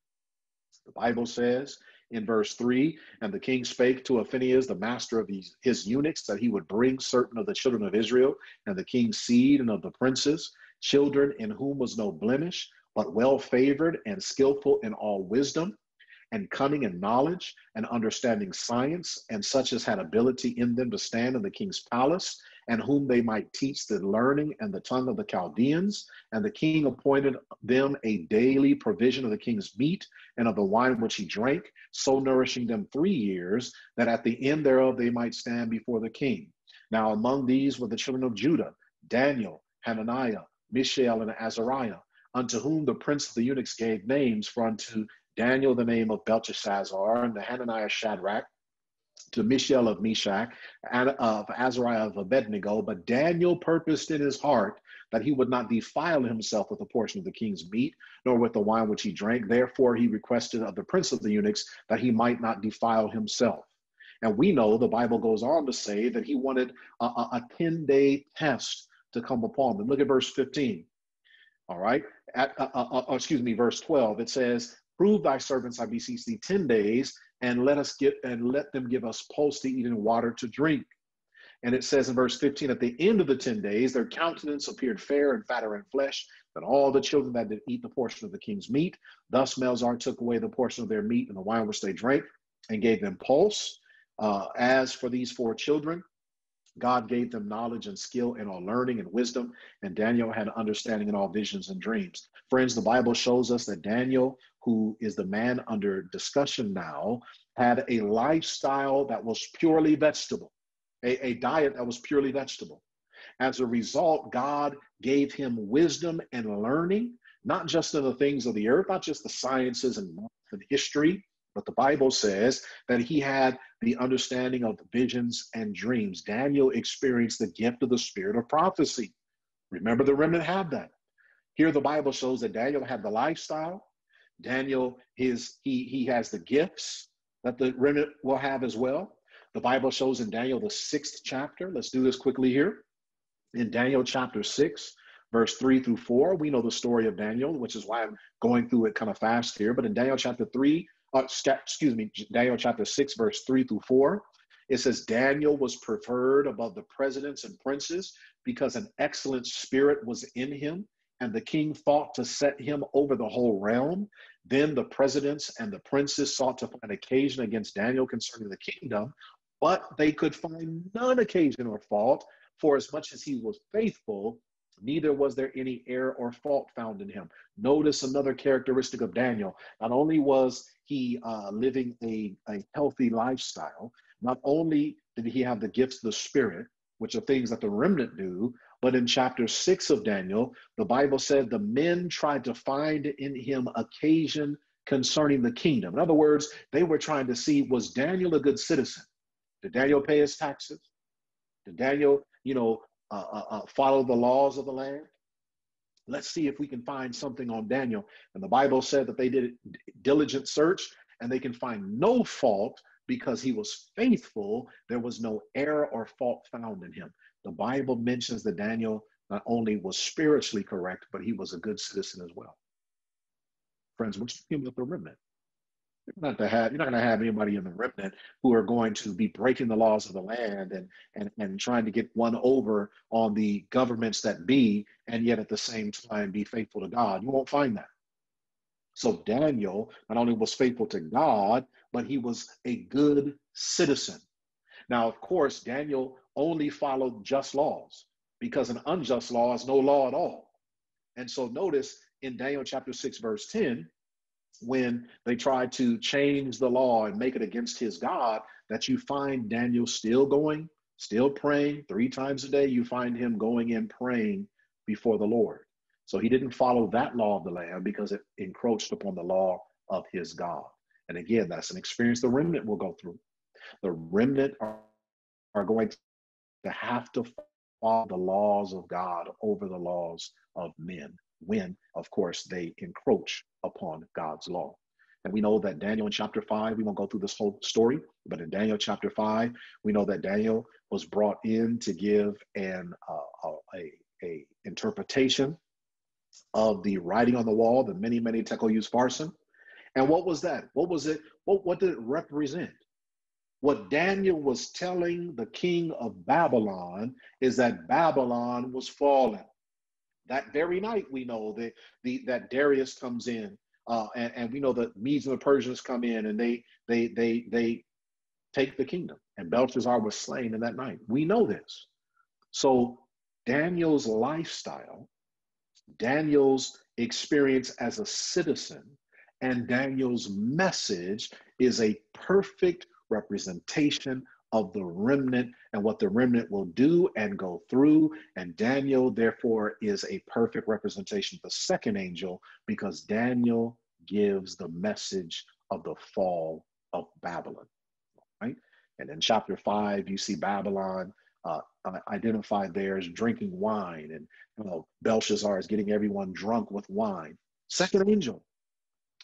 The Bible says in verse 3 And the king spake to Ashpenaz, the master of his, his eunuchs, that he would bring certain of the children of Israel and the king's seed and of the princes, children in whom was no blemish, but well favored and skillful in all wisdom and cunning and knowledge and understanding science, and such as had ability in them to stand in the king's palace, and whom they might teach the learning and the tongue of the Chaldeans. And the king appointed them a daily provision of the king's meat and of the wine which he drank, so nourishing them three years, that at the end thereof they might stand before the king. Now among these were the children of Judah, Daniel, Hananiah, Mishael, and Azariah, unto whom the prince of the eunuchs gave names, for unto Daniel the name of Belteshazzar, and the Hananiah Shadrach, to Mishael of Meshach, and of Azariah of Abednego. But Daniel purposed in his heart that he would not defile himself with a portion of the king's meat, nor with the wine which he drank. Therefore, he requested of the prince of the eunuchs that he might not defile himself. And we know the Bible goes on to say that he wanted a, a 10 day test to come upon them. Look at verse 15. All right. At, uh, uh, uh, excuse me, verse 12. It says, Prove thy servants, I beseech thee, ten days, and let us get and let them give us pulse to eat and water to drink. And it says in verse 15, at the end of the ten days, their countenance appeared fair and fatter in flesh than all the children that did eat the portion of the king's meat. Thus Melzar took away the portion of their meat and the wine which they drank, and gave them pulse. Uh, as for these four children, God gave them knowledge and skill in all learning and wisdom, and Daniel had understanding in all visions and dreams. Friends, the Bible shows us that Daniel, who is the man under discussion now, had a lifestyle that was purely vegetable, a, a diet that was purely vegetable. As a result, God gave him wisdom and learning, not just in the things of the earth, not just the sciences and and history, but the Bible says that he had the understanding of visions and dreams. Daniel experienced the gift of the spirit of prophecy. Remember, the remnant had that. Here, the Bible shows that Daniel had the lifestyle. Daniel his he he has the gifts that the remnant will have as well. The Bible shows in Daniel the sixth chapter. Let's do this quickly here. In Daniel chapter six, verse three through four, we know the story of Daniel, which is why I'm going through it kind of fast here. But in Daniel chapter three, uh, excuse me, Daniel chapter 6, verse 3 through 4. It says, Daniel was preferred above the presidents and princes because an excellent spirit was in him, and the king thought to set him over the whole realm. Then the presidents and the princes sought to find occasion against Daniel concerning the kingdom, but they could find none occasion or fault, for as much as he was faithful, neither was there any error or fault found in him. Notice another characteristic of Daniel. Not only was he uh, living a, a healthy lifestyle, not only did he have the gifts of the Spirit, which are things that the remnant do, but in chapter six of Daniel, the Bible said the men tried to find in him occasion concerning the kingdom. In other words, they were trying to see was Daniel a good citizen? Did Daniel pay his taxes? Did Daniel, you know, uh, uh, uh, follow the laws of the land. Let's see if we can find something on Daniel. And the Bible said that they did diligent search and they can find no fault because he was faithful. There was no error or fault found in him. The Bible mentions that Daniel not only was spiritually correct, but he was a good citizen as well. Friends, we're speaking about the remnant. You're not to have you're not going to have anybody in the remnant who are going to be breaking the laws of the land and and and trying to get one over on the governments that be, and yet at the same time be faithful to God. You won't find that. So Daniel not only was faithful to God, but he was a good citizen. Now, of course, Daniel only followed just laws because an unjust law is no law at all. And so notice in Daniel chapter 6, verse 10, when they tried to change the law and make it against his God, that you find Daniel still going, still praying three times a day. You find him going and praying before the Lord. So he didn't follow that law of the land because it encroached upon the law of his God. And again, that's an experience the remnant will go through. The remnant are, are going to have to follow the laws of God over the laws of men when, of course, they encroach upon God's law. And we know that Daniel in chapter 5, we won't go through this whole story, but in Daniel chapter 5, we know that Daniel was brought in to give an uh, a, a interpretation of the writing on the wall, the mene, mene tekel upharsin. And what was that? What was it? What, what did it represent? What Daniel was telling the king of Babylon is that Babylon was fallen. That very night, we know that the that Darius comes in, uh, and, and we know that Medes and the Persians come in, and they they they they take the kingdom. And Belshazzar was slain in that night. We know this. So Daniel's lifestyle, Daniel's experience as a citizen, and Daniel's message is a perfect representation of the remnant and what the remnant will do and go through. And Daniel, therefore, is a perfect representation of the second angel because Daniel gives the message of the fall of Babylon. Right? And in chapter five, you see Babylon uh, identified there as drinking wine, and you know, Belshazzar is getting everyone drunk with wine. Second angel.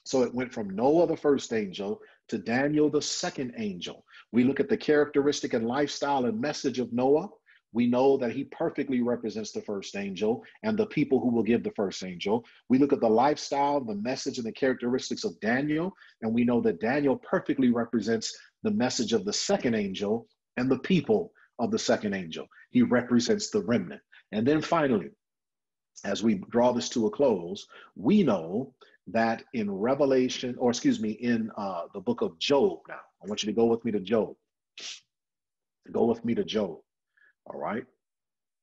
So it went from Noah, the first angel, to Daniel, the second angel. We look at the characteristic and lifestyle and message of Noah. We know that he perfectly represents the first angel and the people who will give the first angel. We look at the lifestyle, the message, and the characteristics of Daniel, and we know that Daniel perfectly represents the message of the second angel and the people of the second angel. He represents the remnant. And then finally, as we draw this to a close, we know that in Revelation, or excuse me, in uh, the book of Job now, I want you to go with me to Job. Go with me to Job. All right.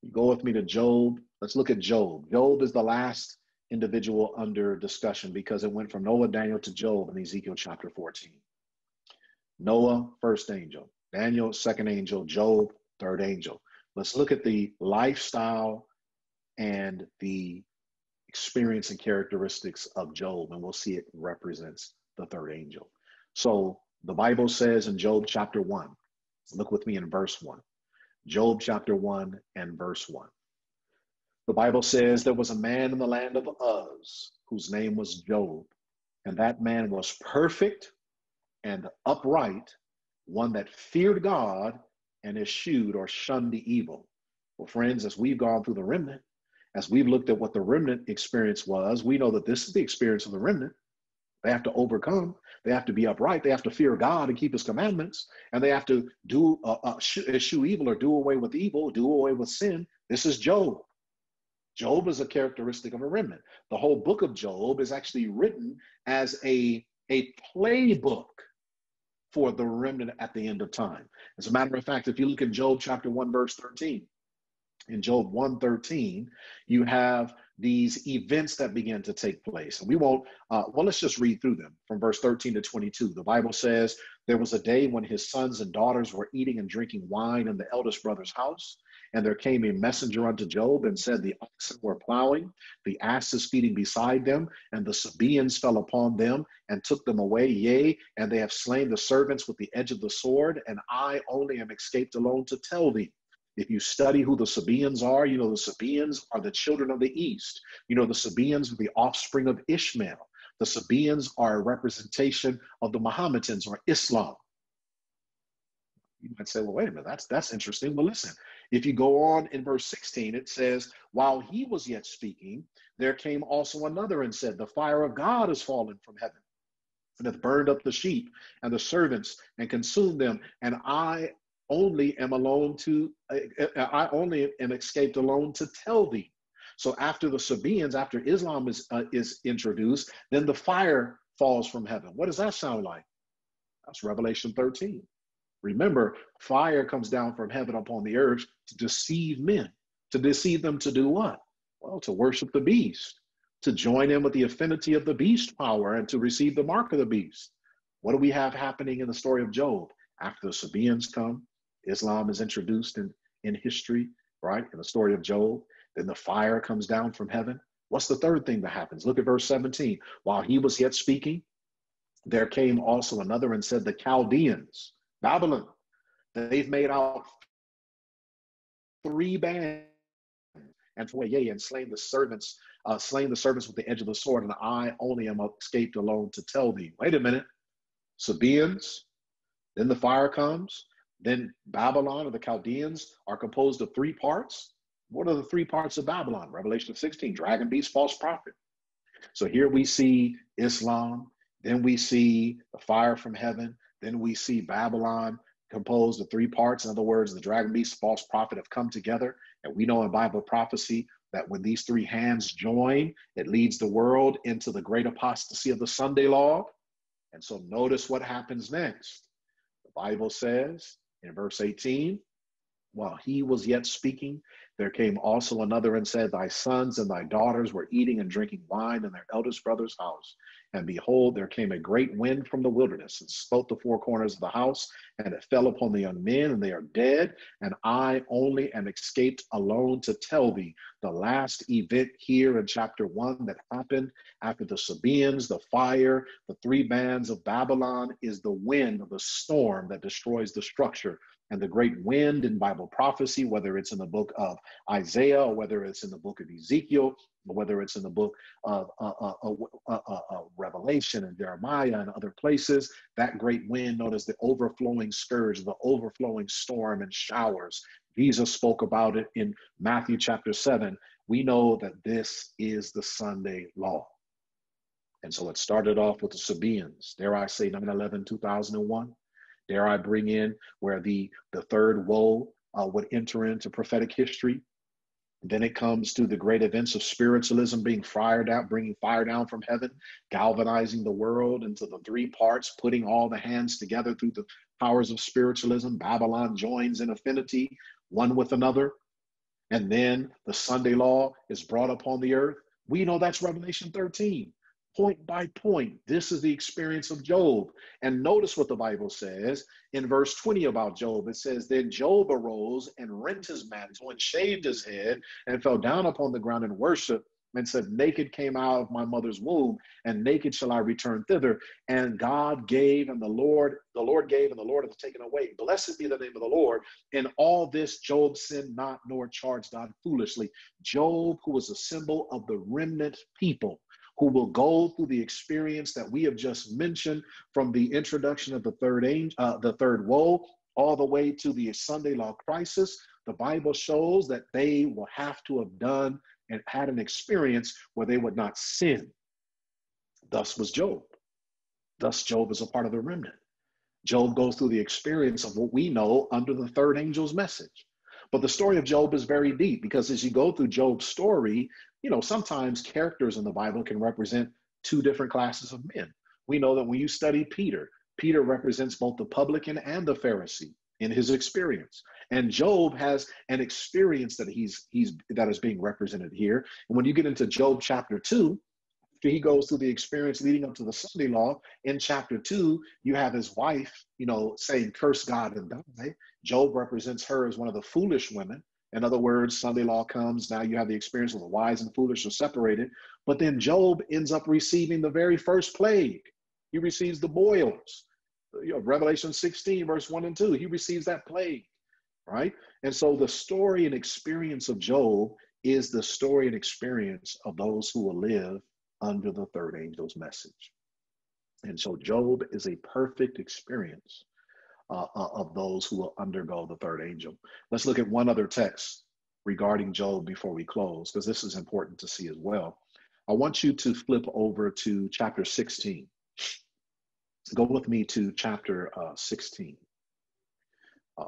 You go with me to Job. Let's look at Job. Job is the last individual under discussion because it went from Noah, Daniel to Job in Ezekiel chapter 14. Noah, first angel. Daniel, second angel. Job, third angel. Let's look at the lifestyle and the experience and characteristics of Job, and we'll see it represents the third angel. So the Bible says in Job chapter 1, look with me in verse 1. Job chapter 1 and verse 1. The Bible says there was a man in the land of Uz whose name was Job, and that man was perfect and upright, one that feared God and eschewed or shunned the evil. Well, friends, as we've gone through the remnant, as we've looked at what the remnant experience was, we know that this is the experience of the remnant. They have to overcome. They have to be upright. They have to fear God and keep His commandments, and they have to do uh, uh, eschew evil or do away with evil, do away with sin. This is Job. Job is a characteristic of a remnant. The whole book of Job is actually written as a a playbook for the remnant at the end of time. As a matter of fact, if you look at Job chapter 1, verse 13, in Job 113, you have these events that begin to take place. And we won't, uh, well, let's just read through them from verse 13 to 22. The Bible says, There was a day when his sons and daughters were eating and drinking wine in the eldest brother's house. And there came a messenger unto Job and said, The oxen were plowing, the asses feeding beside them, and the Sabaeans fell upon them and took them away. Yea, and they have slain the servants with the edge of the sword, and I only am escaped alone to tell thee. If you study who the Sabaeans are, you know the Sabaeans are the children of the East. You know the Sabaeans are the offspring of Ishmael. The Sabaeans are a representation of the Mohammedans or Islam. You might say, well, wait a minute, that's that's interesting. Well, listen, if you go on in verse 16, it says, While he was yet speaking, there came also another and said, The fire of God is fallen from heaven and hath burned up the sheep and the servants and consumed them. And I only am alone to, I only am escaped alone to tell thee. So after the Sabaeans, after Islam is, uh, is introduced, then the fire falls from heaven. What does that sound like? That's Revelation 13. Remember, fire comes down from heaven upon the earth to deceive men. To deceive them to do what? Well, to worship the beast, to join in with the affinity of the beast power, and to receive the mark of the beast. What do we have happening in the story of Job? After the Sabaeans come, Islam is introduced in, in history, right? In the story of Job. Then the fire comes down from heaven. What's the third thing that happens? Look at verse 17. While he was yet speaking, there came also another and said, The Chaldeans, Babylon, they've made out three bands and for yea, and slain the servants, uh, slain the servants with the edge of the sword, and I only am escaped alone to tell thee. Wait a minute. Sabaeans, then the fire comes, then Babylon or the Chaldeans are composed of three parts. What are the three parts of Babylon? Revelation 16, dragon, beast, false prophet. So here we see Islam, then we see the fire from heaven, then we see Babylon composed of three parts. In other words, the dragon, beast, false prophet have come together. And we know in Bible prophecy that when these three hands join, it leads the world into the great apostasy of the Sunday law. And so notice what happens next. The Bible says in verse 18, while he was yet speaking, there came also another and said, Thy sons and thy daughters were eating and drinking wine in their eldest brother's house. And behold, there came a great wind from the wilderness and smote the four corners of the house, and it fell upon the young men, and they are dead. And I only am escaped alone to tell thee the last event here in chapter one that happened after the Sabaeans, the fire, the three bands of Babylon is the wind of the storm that destroys the structure and the great wind in Bible prophecy, whether it's in the book of Isaiah or whether it's in the book of Ezekiel, or whether it's in the book of uh uh uh, uh, uh, uh, Revelation and Jeremiah and other places, that great wind known as the overflowing scourge, the overflowing storm and showers. Jesus spoke about it in Matthew chapter 7. We know that this is the Sunday law. And so it started off with the Sabaeans, dare I say 9 11 2001 Dare I bring in where the, the third woe uh, would enter into prophetic history? Then it comes to the great events of spiritualism being fired out, bringing fire down from heaven, galvanizing the world into the three parts, putting all the hands together through the powers of spiritualism. Babylon joins in affinity one with another. And then the Sunday law is brought upon the earth. We know that's Revelation 13 point by point. This is the experience of Job. And notice what the Bible says in verse 20 about Job. It says, Then Job arose and rent his mantle and shaved his head and fell down upon the ground and worshiped and said, Naked came out of my mother's womb, and naked shall I return thither. And God gave, and the Lord, the Lord gave, and the Lord hath taken away. Blessed be the name of the Lord. In all this, Job sinned not, nor charged God foolishly. Job, who was a symbol of the remnant people, who will go through the experience that we have just mentioned from the introduction of the third angel, uh, the third woe, all the way to the Sunday law crisis. The Bible shows that they will have to have done and had an experience where they would not sin. Thus was Job. Thus, Job is a part of the remnant. Job goes through the experience of what we know under the third angel's message. But the story of Job is very deep because as you go through Job's story, you know, sometimes characters in the Bible can represent two different classes of men. We know that when you study Peter, Peter represents both the publican and the Pharisee in his experience. And Job has an experience that he's he's that is being represented here. And when you get into Job chapter 2, he goes through the experience leading up to the Sunday law. In chapter two, you have his wife, you know, saying, curse God and die. Job represents her as one of the foolish women. In other words, Sunday law comes. Now you have the experience of the wise and foolish are separated. But then Job ends up receiving the very first plague. He receives the boils. You know, Revelation 16, verse 1 and 2. He receives that plague. right? And so the story and experience of Job is the story and experience of those who will live under the third angel's message. And so Job is a perfect experience uh, uh, of those who will undergo the third angel. Let's look at one other text regarding Job before we close, because this is important to see as well. I want you to flip over to chapter 16. Go with me to chapter uh, 16. Uh,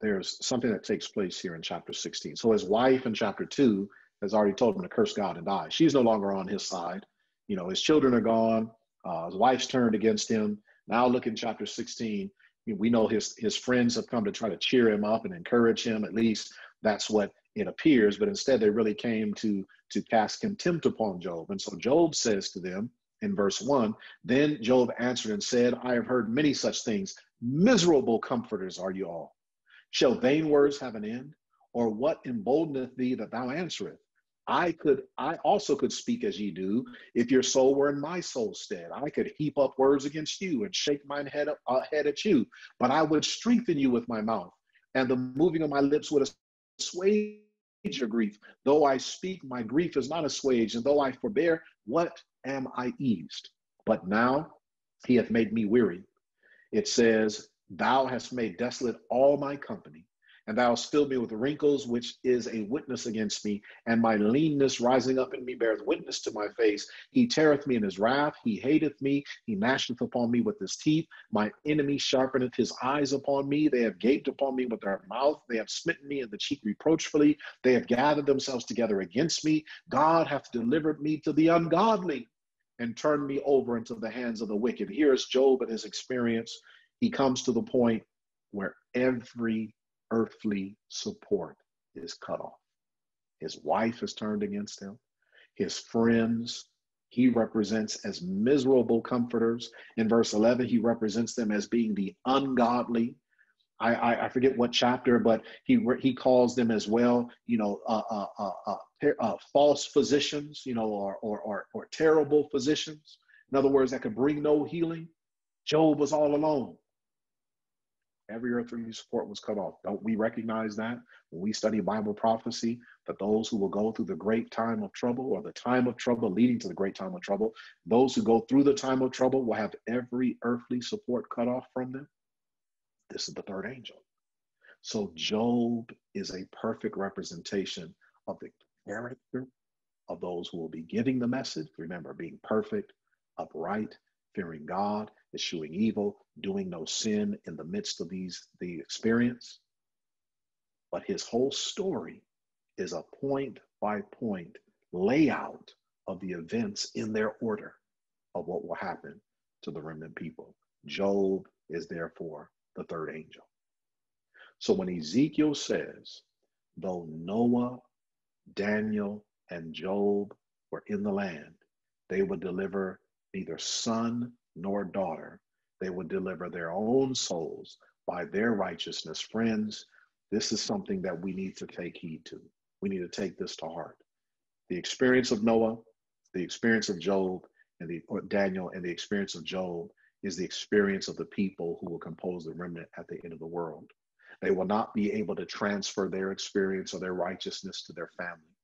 there's something that takes place here in chapter 16. So his wife in chapter 2 has already told him to curse God and die. She's no longer on his side. You know, his children are gone. Uh, his wife's turned against him. Now look in chapter 16. We know his his friends have come to try to cheer him up and encourage him. At least that's what it appears. But instead, they really came to to cast contempt upon Job. And so Job says to them in verse one. Then Job answered and said, "I have heard many such things. Miserable comforters are you all. Shall vain words have an end? Or what emboldeneth thee that thou answerest? I could, I also could speak as ye do, if your soul were in my soul's stead. I could heap up words against you and shake mine head up, uh, head at you, but I would strengthen you with my mouth, and the moving of my lips would assuage your grief. Though I speak, my grief is not assuaged, and though I forbear, what am I eased? But now he hath made me weary. It says, Thou hast made desolate all my company and thou hast filled me with wrinkles, which is a witness against me, and my leanness rising up in me beareth witness to my face. He teareth me in his wrath, he hateth me, he gnasheth upon me with his teeth. My enemy sharpeneth his eyes upon me. They have gaped upon me with their mouth, they have smitten me in the cheek reproachfully. They have gathered themselves together against me. God hath delivered me to the ungodly and turned me over into the hands of the wicked. Here is Job and his experience. He comes to the point where every earthly support is cut off. His wife is turned against him. His friends, he represents as miserable comforters. In verse 11, he represents them as being the ungodly. I, I, I forget what chapter, but he he calls them as well, you know, uh, uh, uh, uh, uh false physicians, you know, or, or, or, or terrible physicians. In other words, that could bring no healing. Job was all alone. Every earthly support was cut off. Don't we recognize that when we study Bible prophecy, that those who will go through the great time of trouble or the time of trouble leading to the great time of trouble, those who go through the time of trouble will have every earthly support cut off from them? This is the third angel. So Job is a perfect representation of the character of those who will be giving the message. Remember, being perfect, upright, fearing God, eschewing evil, doing no sin in the midst of these the experience. But his whole story is a point by point layout of the events in their order of what will happen to the remnant people. Job is therefore the third angel. So when Ezekiel says, though Noah, Daniel, and Job were in the land, they would deliver neither son nor daughter. They would deliver their own souls by their righteousness. Friends, this is something that we need to take heed to. We need to take this to heart. The experience of Noah, the experience of Job, and the Daniel, and the experience of Job is the experience of the people who will compose the remnant at the end of the world. They will not be able to transfer their experience or their righteousness to their family.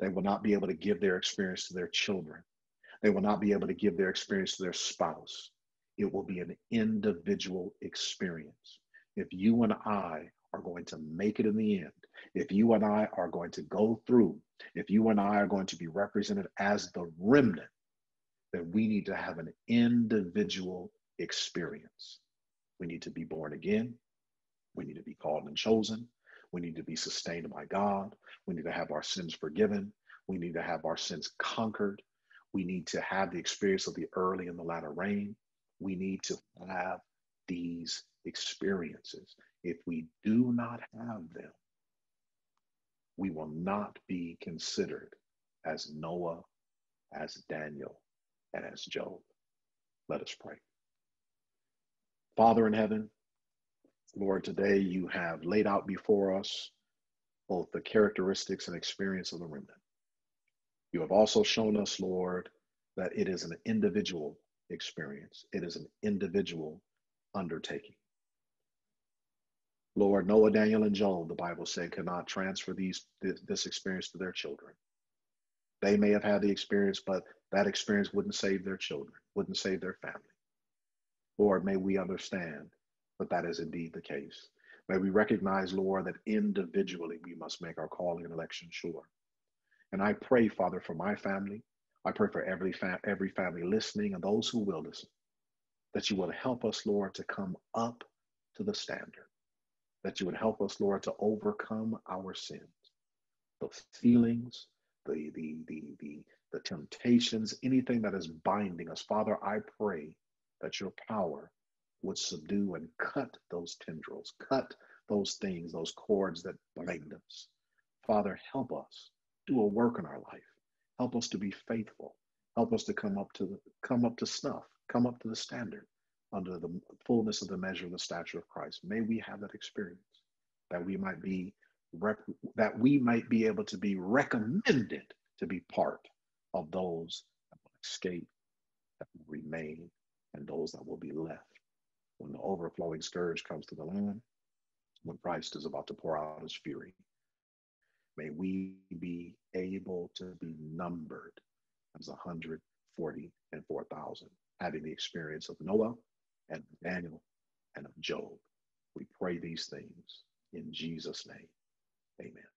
They will not be able to give their experience to their children. They will not be able to give their experience to their spouse. It will be an individual experience. If you and I are going to make it in the end, if you and I are going to go through, if you and I are going to be represented as the remnant, then we need to have an individual experience. We need to be born again. We need to be called and chosen. We need to be sustained by God. We need to have our sins forgiven. We need to have our sins conquered. We need to have the experience of the early and the latter rain. We need to have these experiences. If we do not have them, we will not be considered as Noah, as Daniel, and as Job. Let us pray. Father in heaven, Lord, today you have laid out before us both the characteristics and experience of the remnant. You have also shown us, Lord, that it is an individual experience, it is an individual undertaking. Lord, Noah, Daniel, and Job, the Bible said, cannot transfer these this experience to their children. They may have had the experience, but that experience wouldn't save their children, wouldn't save their family. Lord, may we understand that that is indeed the case. May we recognize, Lord, that individually we must make our calling and election sure. And I pray, Father, for my family. I pray for every, fa- every family listening and those who will listen, that you will help us, Lord, to come up to the standard, that you would help us, Lord, to overcome our sins, the feelings, the, the, the, the, the temptations, anything that is binding us. Father, I pray that your power would subdue and cut those tendrils, cut those things, those cords that bind us. Father, help us do a work in our life. Help us to be faithful. Help us to come up to the, come up to snuff, come up to the standard under the fullness of the measure of the stature of Christ. May we have that experience that we might be rep- that we might be able to be recommended to be part of those that will escape, that will remain, and those that will be left when the overflowing scourge comes to the land, when Christ is about to pour out his fury. May we be able to be numbered as 140 and 4,000, having the experience of Noah and Daniel and of Job. We pray these things in Jesus' name. Amen.